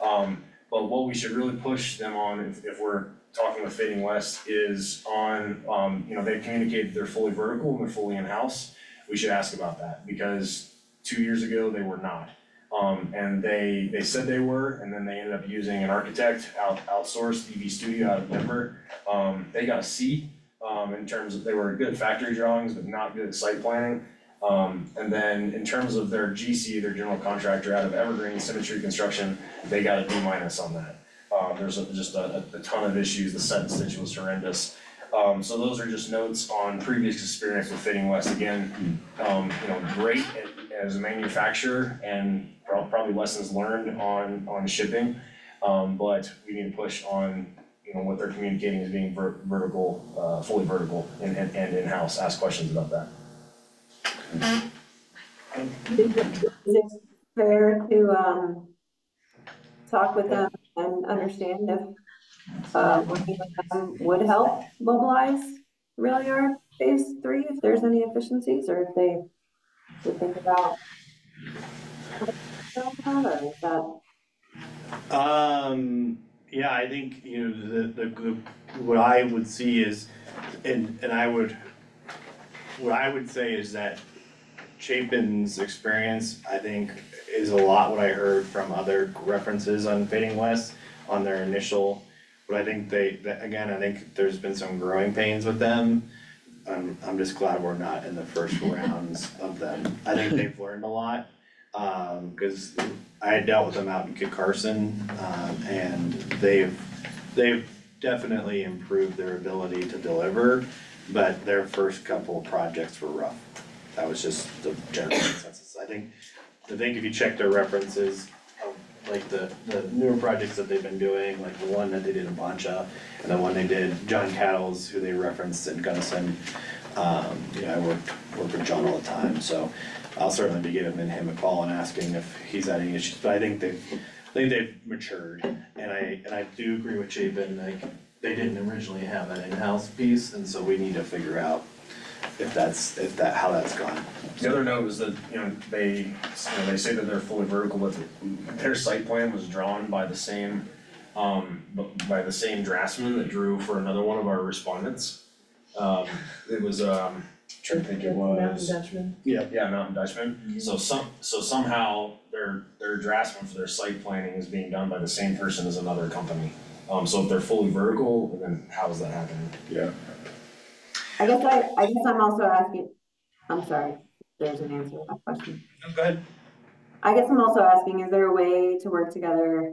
Um, but what we should really push them on, if, if we're talking with Fading West, is on, um, you know, they've communicated they're fully vertical and they're fully in-house. We should ask about that, because two years ago, they were not. Um, and they, they said they were, and then they ended up using an architect out, outsourced, EV Studio out of Denver. Um, they got a C, um, in terms of, they were good factory drawings, but not good at site planning. Um, and then in terms of their GC, their general contractor out of Evergreen Symmetry Construction, they got a D minus on that. Um, there's a- just a, a ton of issues, the set and stitch was horrendous. Um, so those are just notes on previous experience with Fading West, again, um, you know, great at- as a manufacturer and prob- probably lessons learned on, on shipping. Um, but we need to push on, you know, what they're communicating as being ver- vertical, uh, fully vertical and, and, and in-house, ask questions about that. Is it fair to, um, talk with them and understand if, uh, working with them would help mobilize rail yard phase three, if there's any efficiencies, or if they would think about Um, yeah, I think, you know, the, the, the, what I would see is, and, and I would, what I would say is that Chapin's experience, I think, is a lot what I heard from other references on Fading West on their initial, but I think they, that, again, I think there's been some growing pains with them. I'm, I'm just glad we're not in the first rounds of them. I think they've learned a lot. Um, cause I had dealt with them out in Kit Carson, um, and they've, they've definitely improved their ability to deliver, but their first couple of projects were rough. That was just the general consensus. I think, I think if you check their references like the, the newer projects that they've been doing, like the one that they did in Poncha, and the one they did, John Cattles, who they referenced in Gunnison. Um, you know, I worked, work with John all the time, so I'll certainly be giving him a call and asking if he's had any issues, but I think they've, I think they've matured. And I, and I do agree with Chapin, like, they didn't originally have an in-house piece, and so we need to figure out if that's, if that, how that's gone. The other note is that, you know, they, you know, they say that they're fully vertical, but their site plan was drawn by the same, um, bu- by the same draftsman that drew for another one of our respondents. Um, it was, um, trying to think it was. Dutchman. Yeah, Yeah, Mountain Dutchman, so some, so somehow their, their draftsman for their site planning is being done by the same person as another company. Um, so if they're fully vertical, then how is that happening? Yeah, I guess I, I guess I'm also asking, I'm sorry, there's an answer to that question. Go ahead. I guess I'm also asking, is there a way to work together,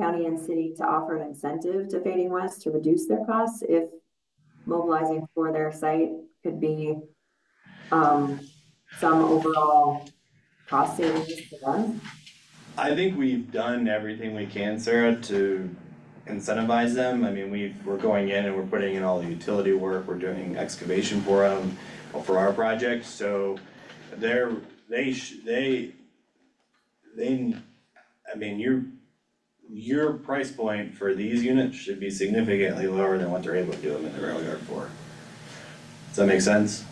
county and city, to offer an incentive to Fading West to reduce their costs if mobilizing for their site could be, um, some overall cost savings to them? I think we've done everything we can, Sarah, to incentivize them, I mean, we, we're going in and we're putting in all the utility work, we're doing excavation for them, for our project, so they're, they sh- they, they, I mean, your, your price point for these units should be significantly lower than what they're able to do them in the rail yard for. Does that make sense?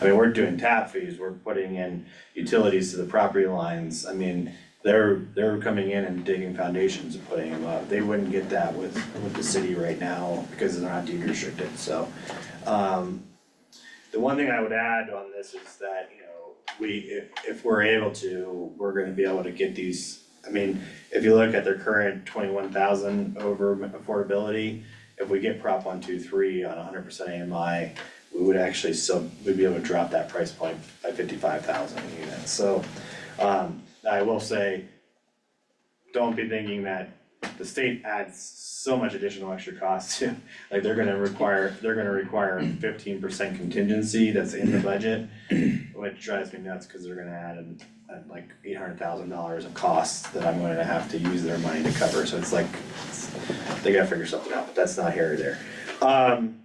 I mean, we're doing tap fees, we're putting in utilities to the property lines, I mean, they're, they're coming in and digging foundations and putting them up, they wouldn't get that with, with the city right now, because they're not deed restricted, so. Um, the one thing I would add on this is that, you know, we, if, if we're able to, we're gonna be able to get these, I mean, if you look at their current twenty-one thousand over affordability, if we get Prop one, two, three on hundred percent AMI, we would actually still, we'd be able to drop that price point by fifty-five thousand units, so, um, I will say, don't be thinking that the state adds so much additional extra cost to, like, they're gonna require, they're gonna require fifteen percent contingency that's in the budget, which drives me nuts, cause they're gonna add an, uh, like eight hundred thousand dollars of costs that I'm gonna have to use their money to cover, so it's like, they gotta figure something out, but that's not here or there. Um,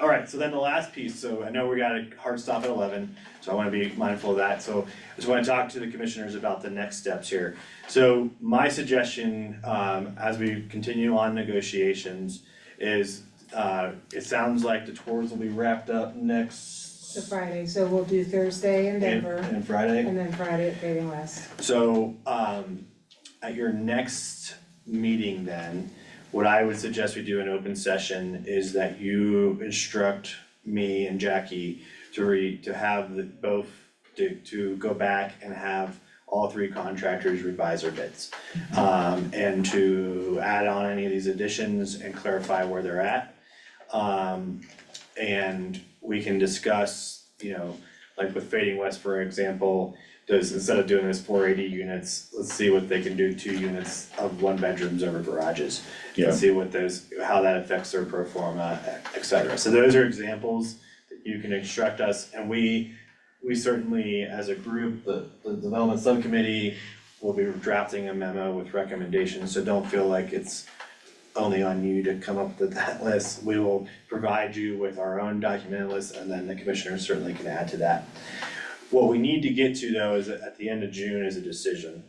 alright, so then the last piece, so I know we got a hard stop at eleven, so I wanna be mindful of that, so I just wanna talk to the commissioners about the next steps here. So my suggestion, um, as we continue on negotiations, is, uh, it sounds like the tours will be wrapped up next. So Friday, so we'll do Thursday in And, Denver, and Friday. and then Friday at Fading West. So, um, at your next meeting then, what I would suggest we do in open session is that you instruct me and Jackie to re, to have the, both, to, to go back and have all three contractors revise their bids. Um, and to add on any of these additions and clarify where they're at. Um, and we can discuss, you know, like with Fading West, for example, does, instead of doing this four eighty units, let's see what they can do, two units of one bedrooms over garages. Yeah. And see what those, how that affects their pro forma, et cetera. So those are examples that you can instruct us, and we, we certainly, as a group, the, the development subcommittee will be drafting a memo with recommendations, so don't feel like it's only on you to come up with that [LAUGHS] list. We will provide you with our own documented list, and then the commissioners certainly can add to that. What we need to get to though is at the end of June is a decision.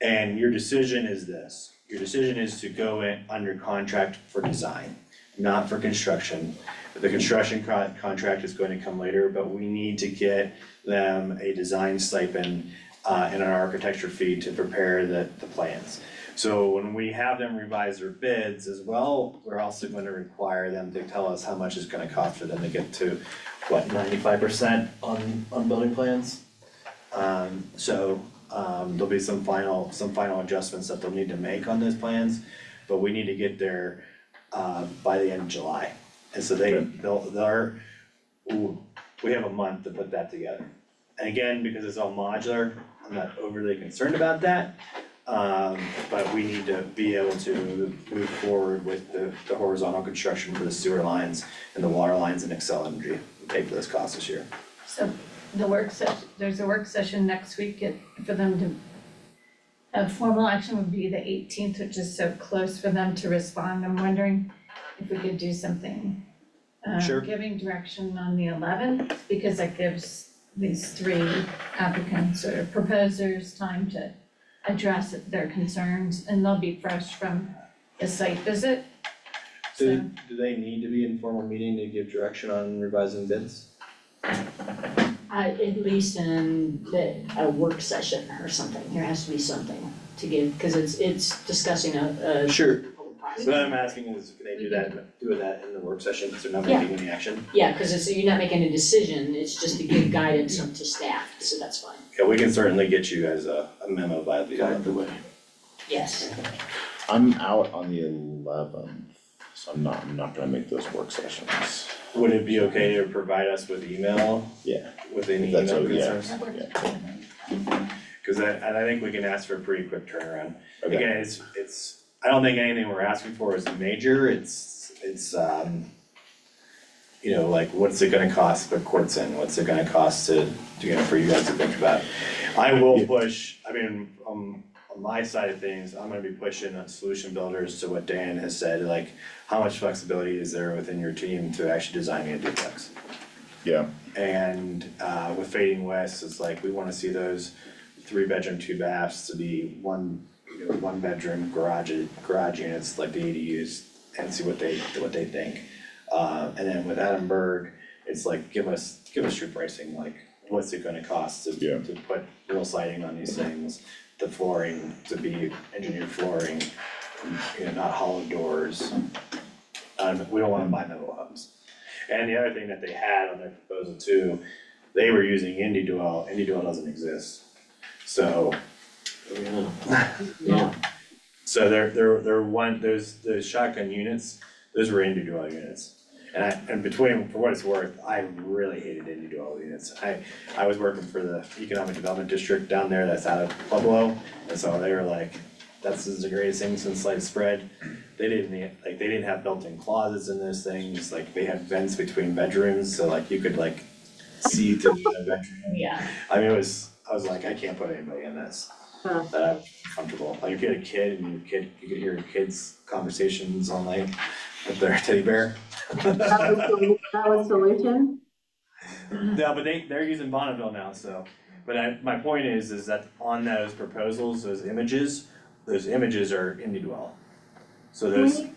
And your decision is this, your decision is to go in under contract for design, not for construction. The construction con- contract is going to come later, but we need to get them a design stipend uh and an architecture fee to prepare the the plans. So when we have them revise their bids as well, we're also gonna require them to tell us how much it's gonna cost for them to get to what, ninety-five percent on on building plans? Um so um there'll be some final, some final adjustments that they'll need to make on those plans, but we need to get there uh by the end of July. And so they, they'll, they're, ooh, we have a month to put that together. And again, because it's all modular, I'm not overly concerned about that. Um, but we need to be able to move forward with the, the horizontal construction for the sewer lines and the water lines and Xcel Energy, and pay for those costs this year. So the work session, there's a work session next week at, for them to. A formal action would be the eighteenth, which is so close for them to respond, I'm wondering if we could do something. uh, Sure. giving direction on the eleventh, because that gives these three applicants or proposers time to address their concerns, and they'll be fresh from the site visit. Do, So- do they need to be in formal meeting to give direction on revising bids? I, at least in the, a work session or something, there has to be something to give, cause it's, it's discussing a, a. Sure. Public process. What I'm asking is, can they do that, do that in the work session, so they're not Yeah. making any action? Yeah, cause it's, you're not making a decision, it's just to give guidance up to staff, so that's fine, Yeah, we can certainly get you guys a, a memo by the end of the way. yes. I'm out on the eleventh, so I'm not, I'm not gonna make those work sessions. Would it be okay to provide us with email, Yeah, with any If that's email okay, yeah. concerns? That works. yeah, Cause I, and I think we can ask for a pretty quick turnaround. okay, Again, it's, it's, I don't think anything we're asking for is major, it's, it's, um, you know, like, what's it gonna cost to put courts in, what's it gonna cost to, to, you know, for you guys to think about. I will push, I mean, um, on my side of things, I'm gonna be pushing on solution builders to what Dan has said, like, how much flexibility is there within your team to actually design a duplex? Yeah, And uh with Fading West, it's like, we wanna see those three bedroom, two baths to be one, you know, one bedroom garage, garage units like the ADUs and see what they, what they think. Uh and then with Edinburgh, it's like, give us, give us your pricing, like, what's it gonna cost to Yeah. to put real siding on these things? The flooring to be engineered flooring, you know, not hollow doors. Um, we don't wanna buy metal homes. And the other thing that they had on their proposal too, they were using indieDwell, indieDwell doesn't exist. So, Yeah. so they're, they're, they're one, those, those shotgun units, those were indieDwell units. And I, and between, for what it's worth, I really hated indieDwell units. I, I was working for the Economic Development District down there that's out of Pueblo. And so they were like, that's is the greatest thing since sliced bread. They didn't, like, they didn't have built-in closets in those things, like, they had vents between bedrooms, so like, you could like see through the bedroom. Yeah. I mean, it was, I was like, I can't put anybody in this, Huh. that I'm comfortable, like if you had a kid and your kid, you could hear your kids' conversations online with their teddy bear. That was, solu- that was solution? No, but they, they're using Bonneville now, so, but I, my point is, is that on those proposals, those images, those images are indieDwell. So those we-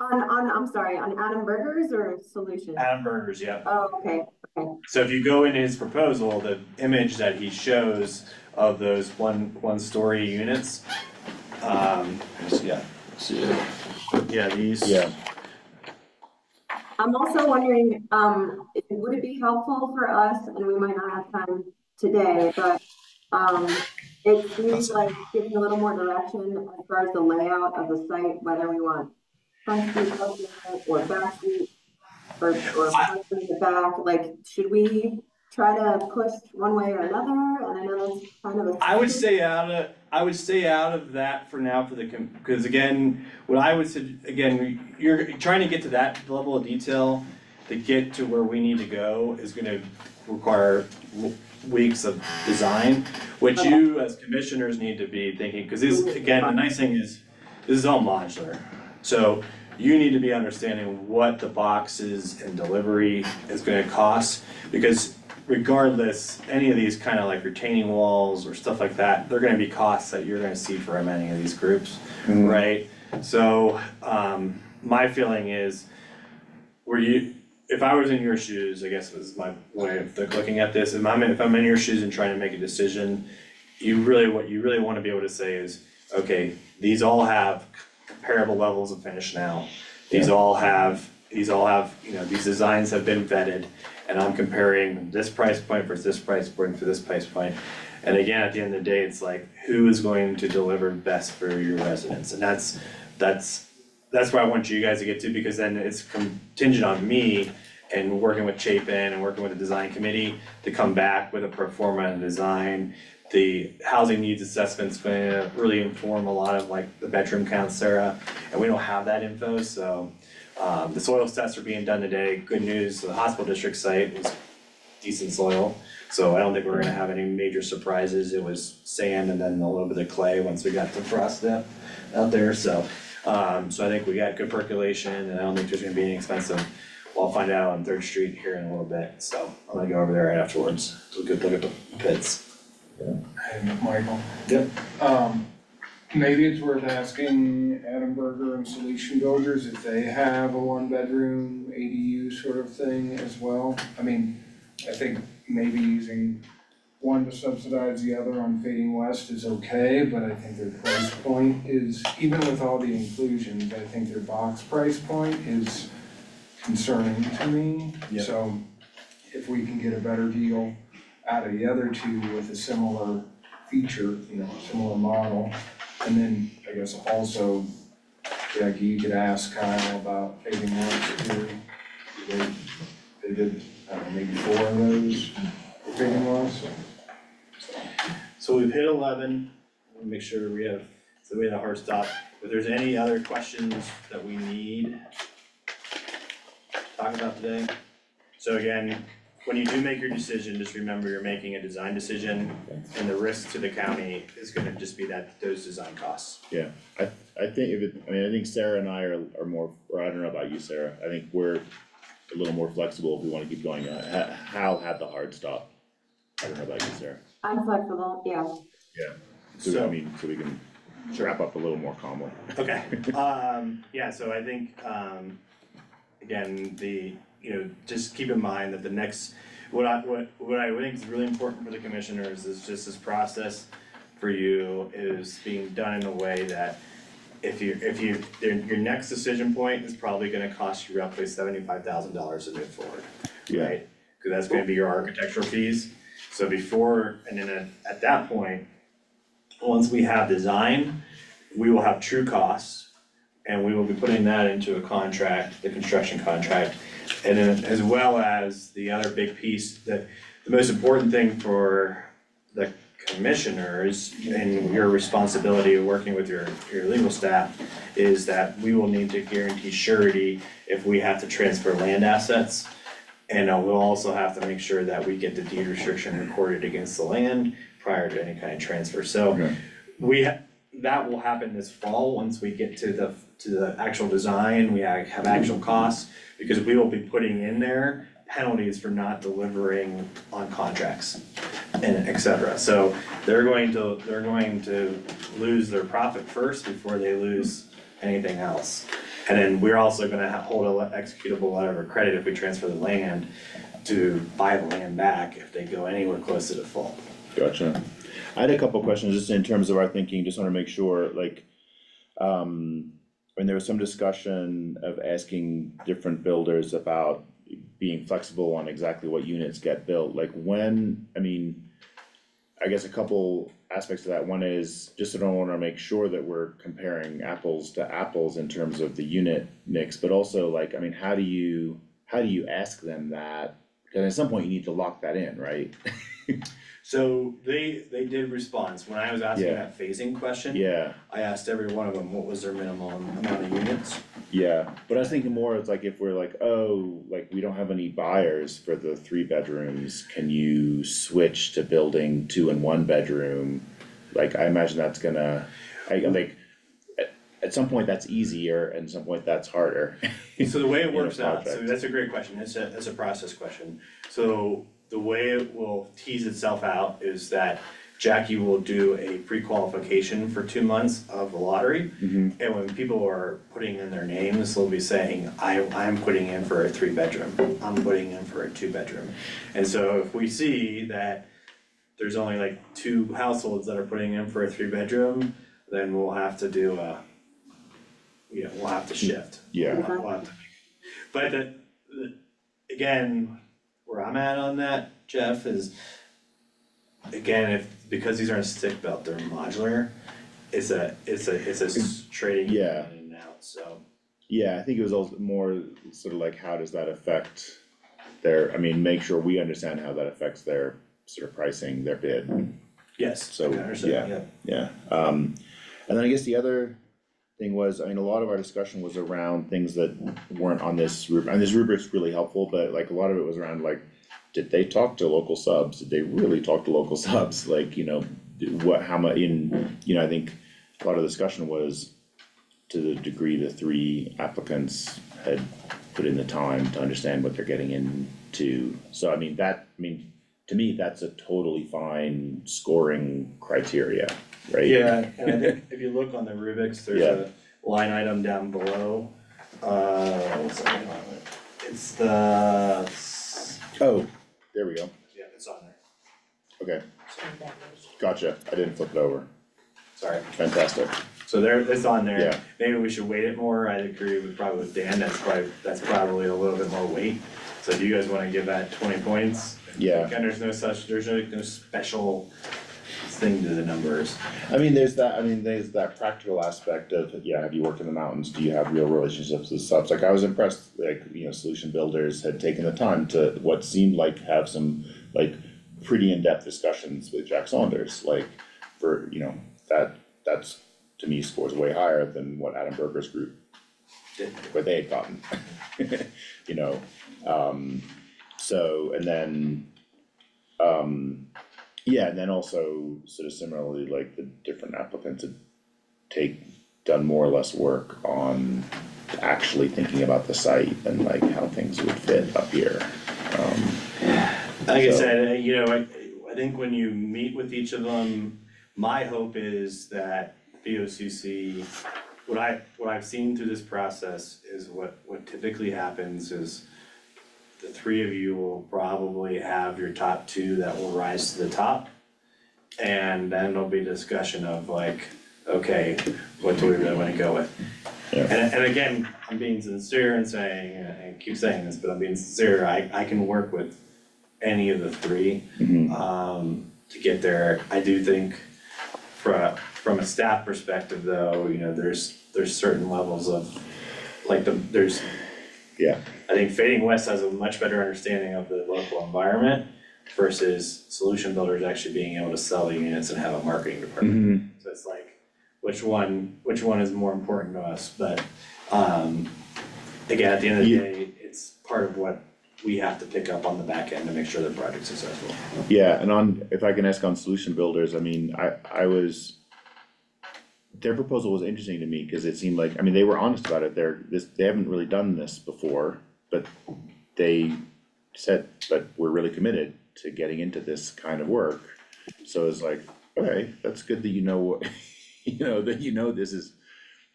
On, on, I'm sorry, on Adam Burgers or solution? Adam Burgers, yeah, Oh, okay, okay. so if you go in his proposal, the image that he shows of those one, one-story units, um, yeah. Yeah, these. yeah, I'm also wondering, um, if- would it be helpful for us, and we might not have time today, but, um, it seems like giving a little more direction as far as the layout of the site, whether we want front housing or back street, or, or front in the back, like, should we try to push one way or another? And I know that's kind of a. I would stay out of, I would stay out of that for now for the, because again, what I would say, again, you're trying to get to that level of detail to get to where we need to go is gonna require weeks of design, which you as commissioners need to be thinking, cause this, again, the nice thing is, this is all modular. So you need to be understanding what the boxes and delivery is gonna cost, because regardless, any of these kind of like retaining walls or stuff like that, they're gonna be costs that you're gonna see for many of these groups, Mhm. right? So, um, my feeling is, were you, if I was in your shoes, I guess was my way of looking at this, if I'm, in- if I'm in your shoes and trying to make a decision, you really, what you really wanna be able to say is, okay, these all have comparable levels of finish now. These all have, these all have, you know, these designs have been vetted, and I'm comparing this price point versus this price point for this price point. And again, at the end of the day, it's like, who is going to deliver best for your residents, and that's, that's, that's where I want you guys to get to, because then it's contingent on me and working with Chapin and working with the design committee to come back with a pro forma and design. The housing needs assessment's gonna really inform a lot of like the bedroom count, Sarah, and we don't have that info, so. Um, the soil tests are being done today, good news, the hospital district site was decent soil. So I don't think we're gonna have any major surprises, it was sand and then a little bit of clay once we got the frost depth out there, so. Um, so I think we got good percolation and I don't think there's gonna be any expensive, well, I'll find out on Third Street here in a little bit, so I'm gonna go over there right afterwards, good look at the pits. Hey, Michael. Yep. Um, maybe it's worth asking Adam Berger and Solution Builders if they have a one-bedroom ADU sort of thing as well. I mean, I think maybe using one to subsidize the other on Fading West is okay, but I think their price point is, even with all the inclusions, I think their box price point is concerning to me. Yep. So if we can get a better deal out of the other two with a similar feature, you know, similar model. And then I guess also, Jackie, you could ask Kyle about Fading West too. They, they did, I maybe four of those for Fading West. So we've hit eleven, we'll make sure we have, so we had a hard stop. If there's any other questions that we need to talk about today. So again, when you do make your decision, just remember you're making a design decision and the risk to the county is gonna just be that, those design costs. Yeah, I, I think if it, I mean, I think Sarah and I are, are more, or I don't know about you, Sarah, I think we're a little more flexible if we wanna keep going, uh, Ha- Hal had the hard stop. I don't know about you, Sarah, I'm flexible, yeah. so, I So- mean, so we can wrap up a little more calmly. Okay, [LAUGHS] um, yeah, so I think, um, again, the, you know, just keep in mind that the next, what I, what, what I think is really important for the commissioners is just this process for you is being done in a way that if you, if you, your, your next decision point is probably gonna cost you roughly seventy-five thousand dollars to move forward, Yeah. right? Cause that's gonna be your architectural fees, so before, and then at, at that point, once we have design, we will have true costs. And we will be putting that into a contract, the construction contract. And then as well as the other big piece, that the most important thing for the commissioners and your responsibility of working with your your legal staff is that we will need to guarantee surety if we have to transfer land assets. And uh, we'll also have to make sure that we get the deed restriction recorded against the land prior to any kind of transfer, so Okay. we, ha- that will happen this fall, once we get to the, to the actual design, we ha- have actual costs. Because we will be putting in there penalties for not delivering on contracts and et cetera. So they're going to, they're going to lose their profit first before they lose anything else. And then we're also gonna hold a le- executable letter of credit if we transfer the land to buy the land back if they go anywhere close to default. Gotcha. I had a couple questions just in terms of our thinking, just wanna make sure, like, um, when there was some discussion of asking different builders about being flexible on exactly what units get built, like when, I mean, I guess a couple aspects of that, one is, just I don't wanna make sure that we're comparing apples to apples in terms of the unit mix, but also like, I mean, how do you, how do you ask them that? Cause at some point you need to lock that in, right? [LAUGHS] So they, they did respond, when I was asking Yeah. that phasing question, Yeah, I asked every one of them what was their minimum amount of units. yeah, but I was thinking more, it's like if we're like, oh, like we don't have any buyers for the three bedrooms, can you switch to building two and one bedroom? Like, I imagine that's gonna, I like, at, at some point that's easier, and at some point that's harder. So the way it [LAUGHS] In a works out, so project. that's a great question, it's a, it's a process question. So the way it will tease itself out is that Jackie will do a pre-qualification for two months of the lottery. Mhm. And when people are putting in their names, they'll be saying, I, I'm putting in for a three bedroom, I'm putting in for a two bedroom. And so if we see that there's only like two households that are putting in for a three bedroom, then we'll have to do a, you know, we'll have to shift. Yeah, We'll- we'll have to- But the, the, again, where I'm at on that, Jeff, is again, if, because these aren't stick built, they're modular, it's a, it's a, it's a s- trading Yeah. in and out, so. yeah, I think it was also more sort of like, how does that affect their, I mean, make sure we understand how that affects their sort of pricing, their bid. Yes, So, understand, yeah. Yeah, um, and then I guess the other thing was, I mean, a lot of our discussion was around things that weren't on this rubric, and this rubric's really helpful, but like a lot of it was around like, did they talk to local subs? Did they really talk to local [LAUGHS] subs? Like, you know, what, how much in, you know, I think a lot of the discussion was to the degree the three applicants had put in the time to understand what they're getting into. So I mean, that, I mean, to me, that's a totally fine scoring criteria, right? Yeah, and I [LAUGHS] think if you look on the rubrics, there's a line item down below, uh, what's that name on it? It's the, Oh, there we go, yeah, it's on there, okay, gotcha, I didn't flip it over, sorry. fantastic, So there, it's on there. Yeah. Maybe we should weight it more. I agree with probably with Dan, that's probably, that's probably a little bit more weight. So do you guys wanna give that twenty points? Yeah. Again, there's no such, there's no, no special thing to the numbers. I mean, there's that, I mean, there's that practical aspect of, yeah, have you worked in the mountains, do you have real relationships with subs? Like, I was impressed, like, you know, solution builders had taken the time to, what seemed like have some, like, pretty in-depth discussions with Jack Saunders, like, for, you know, that, that's, to me, scores way higher than what Adam Berger's group Did. they had gotten. [LAUGHS] You know, um, so, and then, um, yeah, and then also sort of similarly, like the different applicants had take, done more or less work on actually thinking about the site and like how things would fit up here. Um, Like I So- said, uh, you know, I, I think when you meet with each of them, my hope is that B O C C, what I, what I've seen through this process is what, what typically happens is the three of you will probably have your top two that will rise to the top. And then there'll be discussion of like, okay, what do we really wanna go with? Yeah. And, and again, I'm being sincere and saying, and I keep saying this, but I'm being sincere, I, I can work with any of the three, mhm, um, to get there. I do think from, from a staff perspective though, you know, there's, there's certain levels of, like the, there's, yeah, I think Fading West has a much better understanding of the local environment versus Solution Builders actually being able to sell the units and have a marketing department. mhm, So it's like, which one, which one is more important to us, but, um, again, at the end of the Yeah. day, it's part of what we have to pick up on the back end to make sure the project's successful. yeah, and on, if I can ask on solution builders, I mean, I, I was. Their proposal was interesting to me, cause it seemed like, I mean, they were honest about it, they're, this, they haven't really done this before, but they said, but we're really committed to getting into this kind of work. So it's like, okay, that's good that you know what, [LAUGHS] you know, that you know this is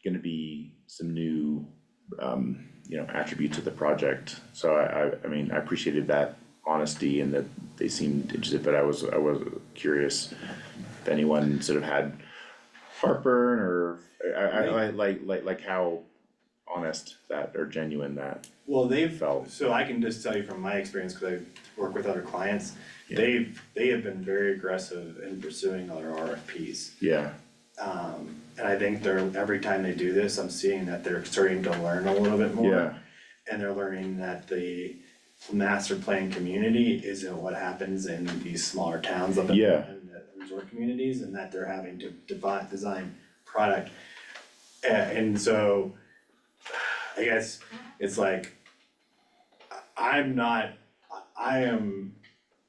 gonna be some new, um, you know, attributes of the project. So I, I, I mean, I appreciated that honesty and that they seemed interested, but I was, I was curious if anyone sort of had heartburn or, I, I, I like, like, like how honest that, or genuine that Well, they've, felt. so I can just tell you from my experience, cause I work with other clients, Yeah. they've, they have been very aggressive in pursuing other RFPs. Yeah, Um, and I think they're, every time they do this, I'm seeing that they're starting to learn a little bit more. yeah, And they're learning that the master plan community isn't what happens in these smaller towns up in Yeah. in the resort communities and that they're having to define, design product. A- and so, I guess it's like, I- I'm not, I- I am,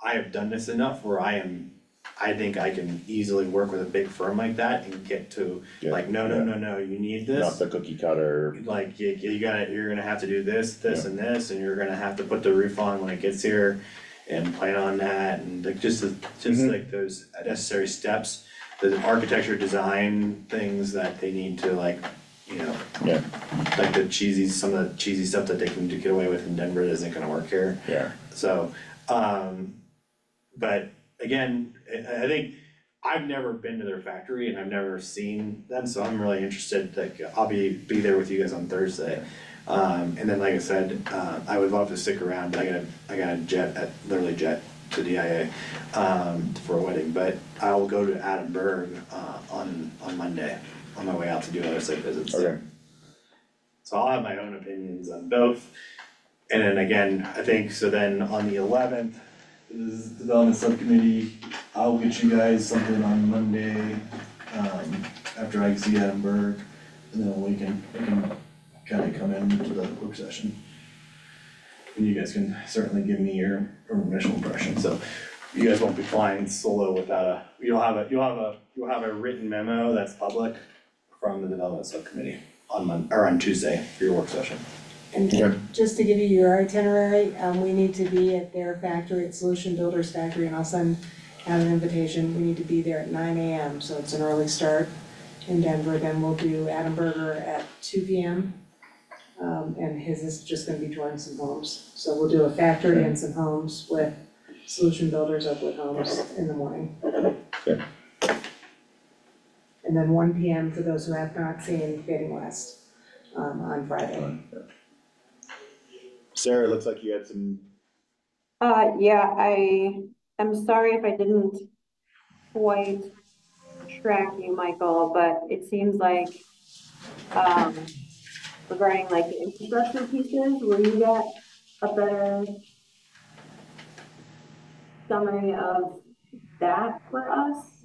I have done this enough where I am, I think I can easily work with a big firm like that and get to, Yeah, like, no, no, yeah. no, no, you need this not the cookie cutter, like you, you gotta, you're gonna have to do this, this and this, and you're gonna have to put the roof on when it gets here. And plan on that, and like just, the- just Mhm. like those necessary steps, the architecture, design things that they need to like, you know. Yeah. Like the cheesy, some of the cheesy stuff that they can do- get away with in Denver isn't gonna work here. yeah, So, um, but again, I, I think I've never been to their factory and I've never seen them, so I'm really interested, like, I'll be, be there with you guys on Thursday. Um, and then, like I said, uh, I would love to stick around, I got a, I got a jet, at literally jet to DIA, um, for a wedding, but I will go to Adam Berg, uh, on, on Monday, on my way out to do other site visits. okay, So I'll have my own opinions on both. And then again, I think, so then on the eleventh, is development subcommittee, I'll get you guys something on Monday, um, after I see Edinburgh. And then we can, we can kinda come into the work session. And you guys can certainly give me your initial impression, so you guys won't be flying solo without a, you'll have a, you'll have a, you'll have a written memo that's public from the development subcommittee on Mon, or on Tuesday for your work session. And Okay. just to give you your itinerary, um, we need to be at their factory, at Solution Builders Factory, and I'll send out an invitation. We need to be there at nine AM, so it's an early start in Denver. Then we'll do Adam Burger at two PM. Um, and his is just gonna be touring some homes. So we'll do a factory and some homes with Solution Builders up with Homes in the morning. Good. And then one PM for those who have not seen Fading West, um, on Friday. Sarah, it looks like you had some, Uh, yeah, I am sorry if I didn't quite track you, Michael, but it seems like, um, regarding like the infrastructure pieces, where you get a better summary of that for us?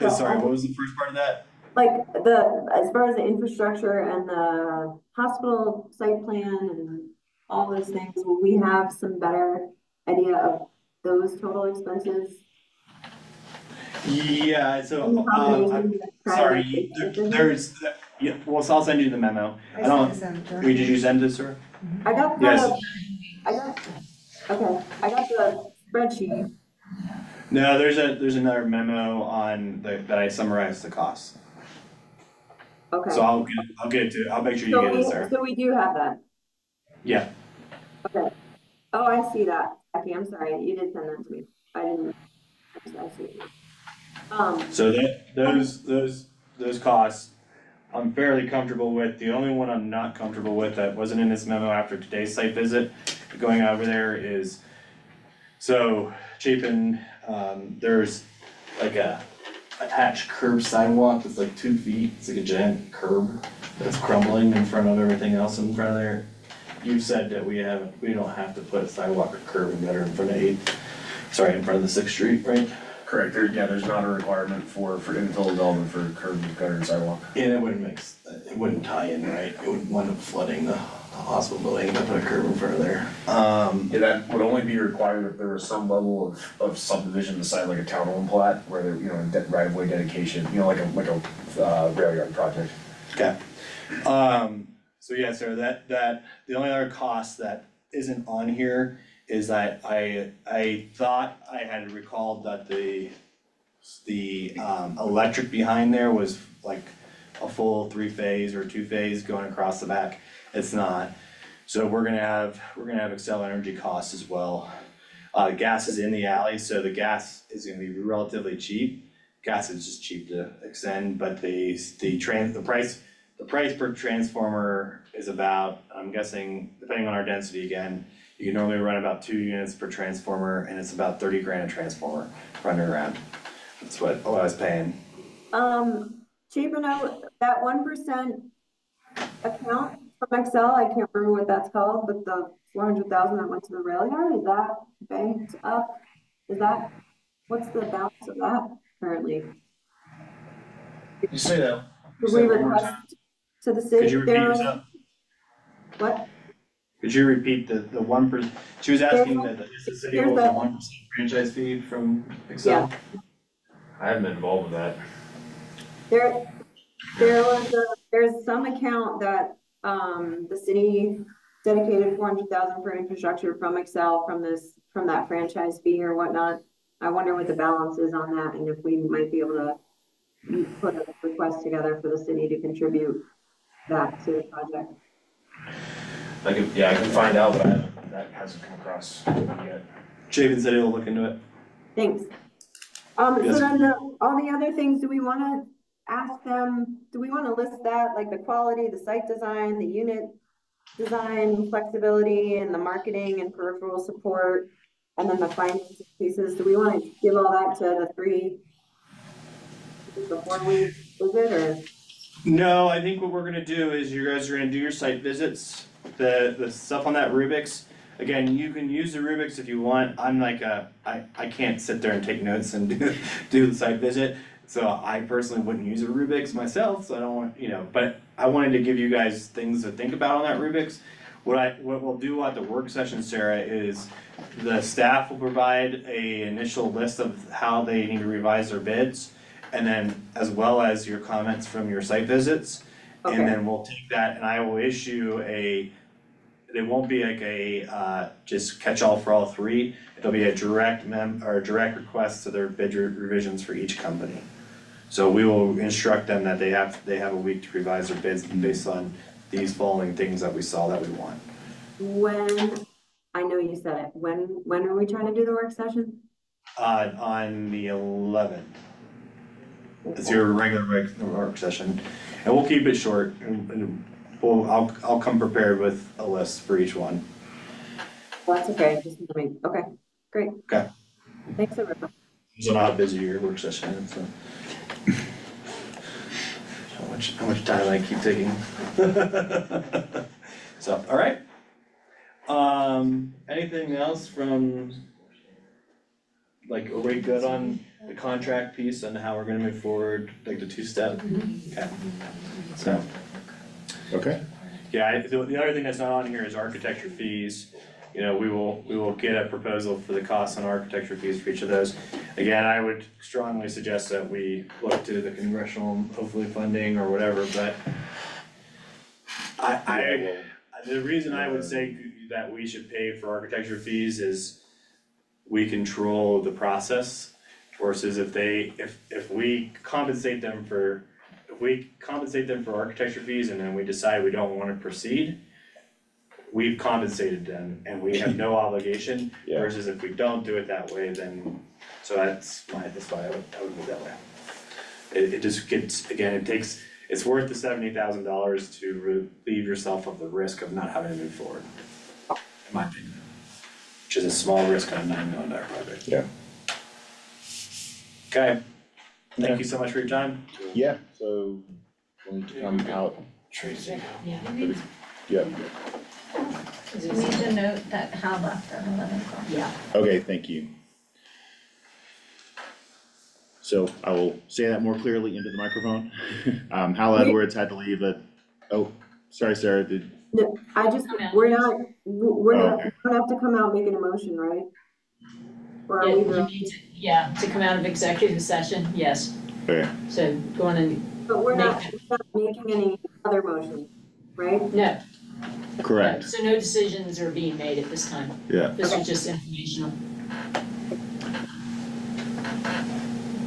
Okay, sorry, what was the first part of that? Like the, as far as the infrastructure and the hospital site plan and all those things, will we have some better idea of those total expenses? Yeah, so, um, I'm sorry, you- there- there's, yeah, well, so I'll send you the memo. I don't, sent it to wait, did you send this, sir? I got the, Yes. I got, okay, I got the spreadsheet, No, there's a, there's another memo on the, that I summarized the costs. okay. So I'll get, I'll get it to, I'll make sure you So get we, it, sir. so we do have that, Yeah, okay. Oh, I see that, Becky, I'm sorry, you did send that to me, I didn't, I see it. Um, so that, those, those, those costs, I'm fairly comfortable with. The only one I'm not comfortable with that wasn't in this memo after today's site visit, going over there is, so Chapin, um, there's like a attached curb sidewalk that's like two feet, it's like a giant curb that's crumbling in front of everything else in front of there. You've said that we haven't, we don't have to put a sidewalk or curb in better in front of eighth, sorry, in front of the Sixth Street, right? Correct, there, yeah, there's not a requirement for, for infill development for curb, gutter and sidewalk. And it wouldn't make, s- it wouldn't tie in, right? It would wind up flooding the, the hospital building if I put a curb in front of there. Um, Yeah, that would only be required if there was some level of, of subdivision beside like a town-owned plat, where there, you know, de- right-of-way dedication, you know, like a, like a, uh, rail yard project. okay. Um, so yeah, so that, that, the only other cost that isn't on here is that I, I thought I had recalled that the, the, um, electric behind there was like a full three-phase or two-phase going across the back. It's not. So we're gonna have, we're gonna have Xcel Energy costs as well. Uh, gas is in the alley, so the gas is gonna be relatively cheap. Gas is just cheap to extend, but the, the trans, the price, the price per transformer is about, I'm guessing, depending on our density again, you can normally run about two units per transformer, and it's about thirty grand a transformer running around. That's what, what I was paying. um, Chapin, that one percent account from Xcel, I can't remember what that's called, but the four hundred thousand that went to the rail yard, is that banked up? Is that, what's the balance of that currently? You say that, Did Say we that one more request to the city? Could city, you repeat there, yourself? what? Could you repeat the, the one per, she was asking that, is the city Here's owes a the- one percent franchise fee from Xcel? I haven't been involved with that. There, there was a, there's some account that, um, the city dedicated four hundred thousand for infrastructure from Xcel, from this, from that franchise fee or whatnot. I wonder what the balance is on that and if we might be able to put a request together for the city to contribute that to the project. I can, yeah, I can find out, but I that hasn't come across yet. Chapin said he'll look into it. Thanks. Um, so Yes. then the, all the other things, do we wanna ask them, do we wanna list that, like the quality, the site design, the unit design, flexibility, and the marketing and peripheral support, and then the finance pieces, do we wanna give all that to the three before we visit, or? No, I think what we're gonna do is you guys are gonna do your site visits, the, the stuff on that rubrics. Again, you can use the rubrics if you want, I'm like a, I, I can't sit there and take notes and [LAUGHS] do, do the site visit. So I personally wouldn't use a rubrics myself, so I don't want, you know, but I wanted to give you guys things to think about on that rubrics. What I, what we'll do at the work session, Sarah, is the staff will provide a initial list of how they need to revise their bids. And then as well as your comments from your site visits. Okay. And then we'll take that and I will issue a, it won't be like a, uh, just catch-all for all three. It'll be a direct mem, or a direct request to their bid re- revisions for each company. So we will instruct them that they have, they have a week to revise their bids based on these following things that we saw that we want. When, I know you said it, when, when are we trying to do the work session? Uh, on the eleventh, it's your regular reg- work session, and we'll keep it short, and, and we'll, I'll, I'll come prepared with a list for each one. Well, that's okay, just, I mean, okay, great. Okay. Thanks, everyone. So an odd busy your work session is, so. How much, how much time I keep taking. [LAUGHS] So, alright. Um, anything else from, like, are we good on the contract piece and how we're gonna move forward, like the two-step? Okay. So, Okay, Yeah, I- the, the other thing that's not on here is architecture fees. You know, we will, we will get a proposal for the costs and architecture fees for each of those. Again, I would strongly suggest that we look to the congressional, hopefully funding or whatever, but I, I, the reason I would uh, say that we should pay for architecture fees is we control the process versus if they, if, if we compensate them for, if we compensate them for architecture fees and then we decide we don't wanna proceed, we've compensated them and we have no [LAUGHS] obligation Yeah. versus if we don't do it that way, then, so that's my, that's why I would, I would move that way. It, it just gets, again, it takes, it's worth the seventy thousand dollars to relieve yourself of the risk of not having to move forward. In my opinion. Which is a small risk on a nine million dollar project. Yeah. Okay, Yeah. thank you so much for your time. Yeah, so we'll need to come out, Tracy. Yeah. yeah, Is We need to note that Hal left at eleven o'clock. Yeah. okay, thank you. So I will say that more clearly into the microphone. [LAUGHS] Um, Hal Edwards had to leave at, oh, sorry, Sarah, did, No, I just, Come out. we're not, we're Oh, not, okay. we don't have to come out making a motion, right? Or are Yeah, we, you need to, yeah, to come out of executive session, yes, okay, so go on and, but we're not, we're not making any other motions, right? no, no, correct, so no decisions are being made at this time, yeah. this is just informational.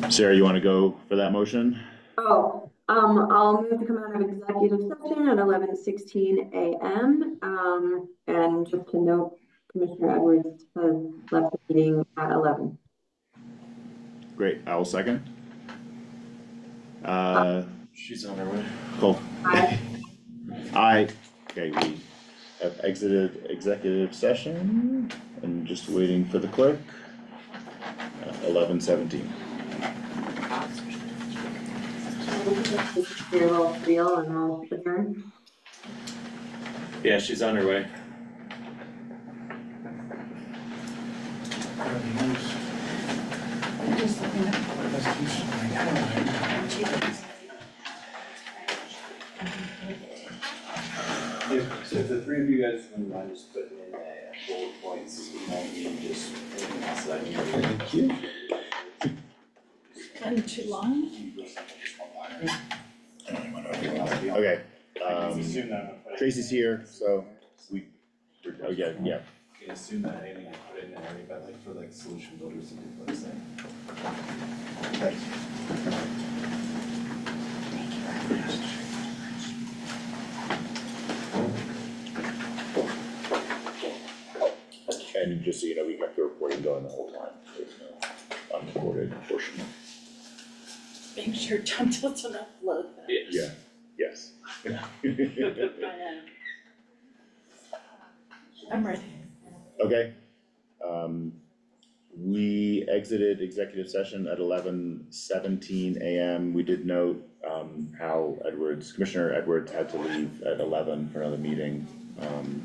Sarah, you wanna go for that motion? Oh, um, I'll move to come out of executive session at eleven sixteen AM. Um, and just to note, Commissioner Edwards has left the meeting at eleven. Great, I will second. Uh, She's on her way. cool. Aye. aye, okay, we have exited executive session and just waiting for the clerk. Uh, eleven seventeen. Your little spiel and I'll adjourn. Yeah, she's on her way. Just let me If, so if the three of you guys wouldn't mind just putting in a bullet points, you might need just anything else that I need. Thank you. Been too long? Okay, um, Assume that I'm gonna put it- Tracy's here, so we, we're- oh, yeah, yeah, Okay, Assume that anything I put in there, already, but like for like solution builders and things like that. thanks. And just so you know, we kept the recording going the whole time, there's no unrecorded portion. Make sure John doesn't upload that. Yeah, yes. [LAUGHS] I know. I'm ready. Okay, um, we exited executive session at eleven seventeen AM. We did note, um, Hal Edwards, Commissioner Edwards had to leave at eleven for another meeting. Um,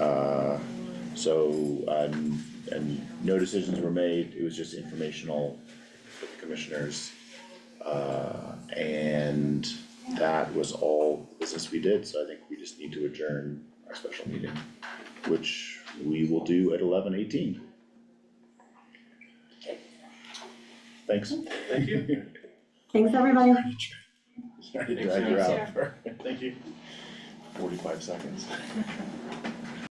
uh, so, um, and no decisions were made, it was just informational for the commissioners. Uh, and that was all the business we did, so I think we just need to adjourn our special meeting which we will do at eleven eighteen. Thanks. Thank you. Thanks, everybody. Sorry to drag you out for Thank you. forty-five seconds. [LAUGHS]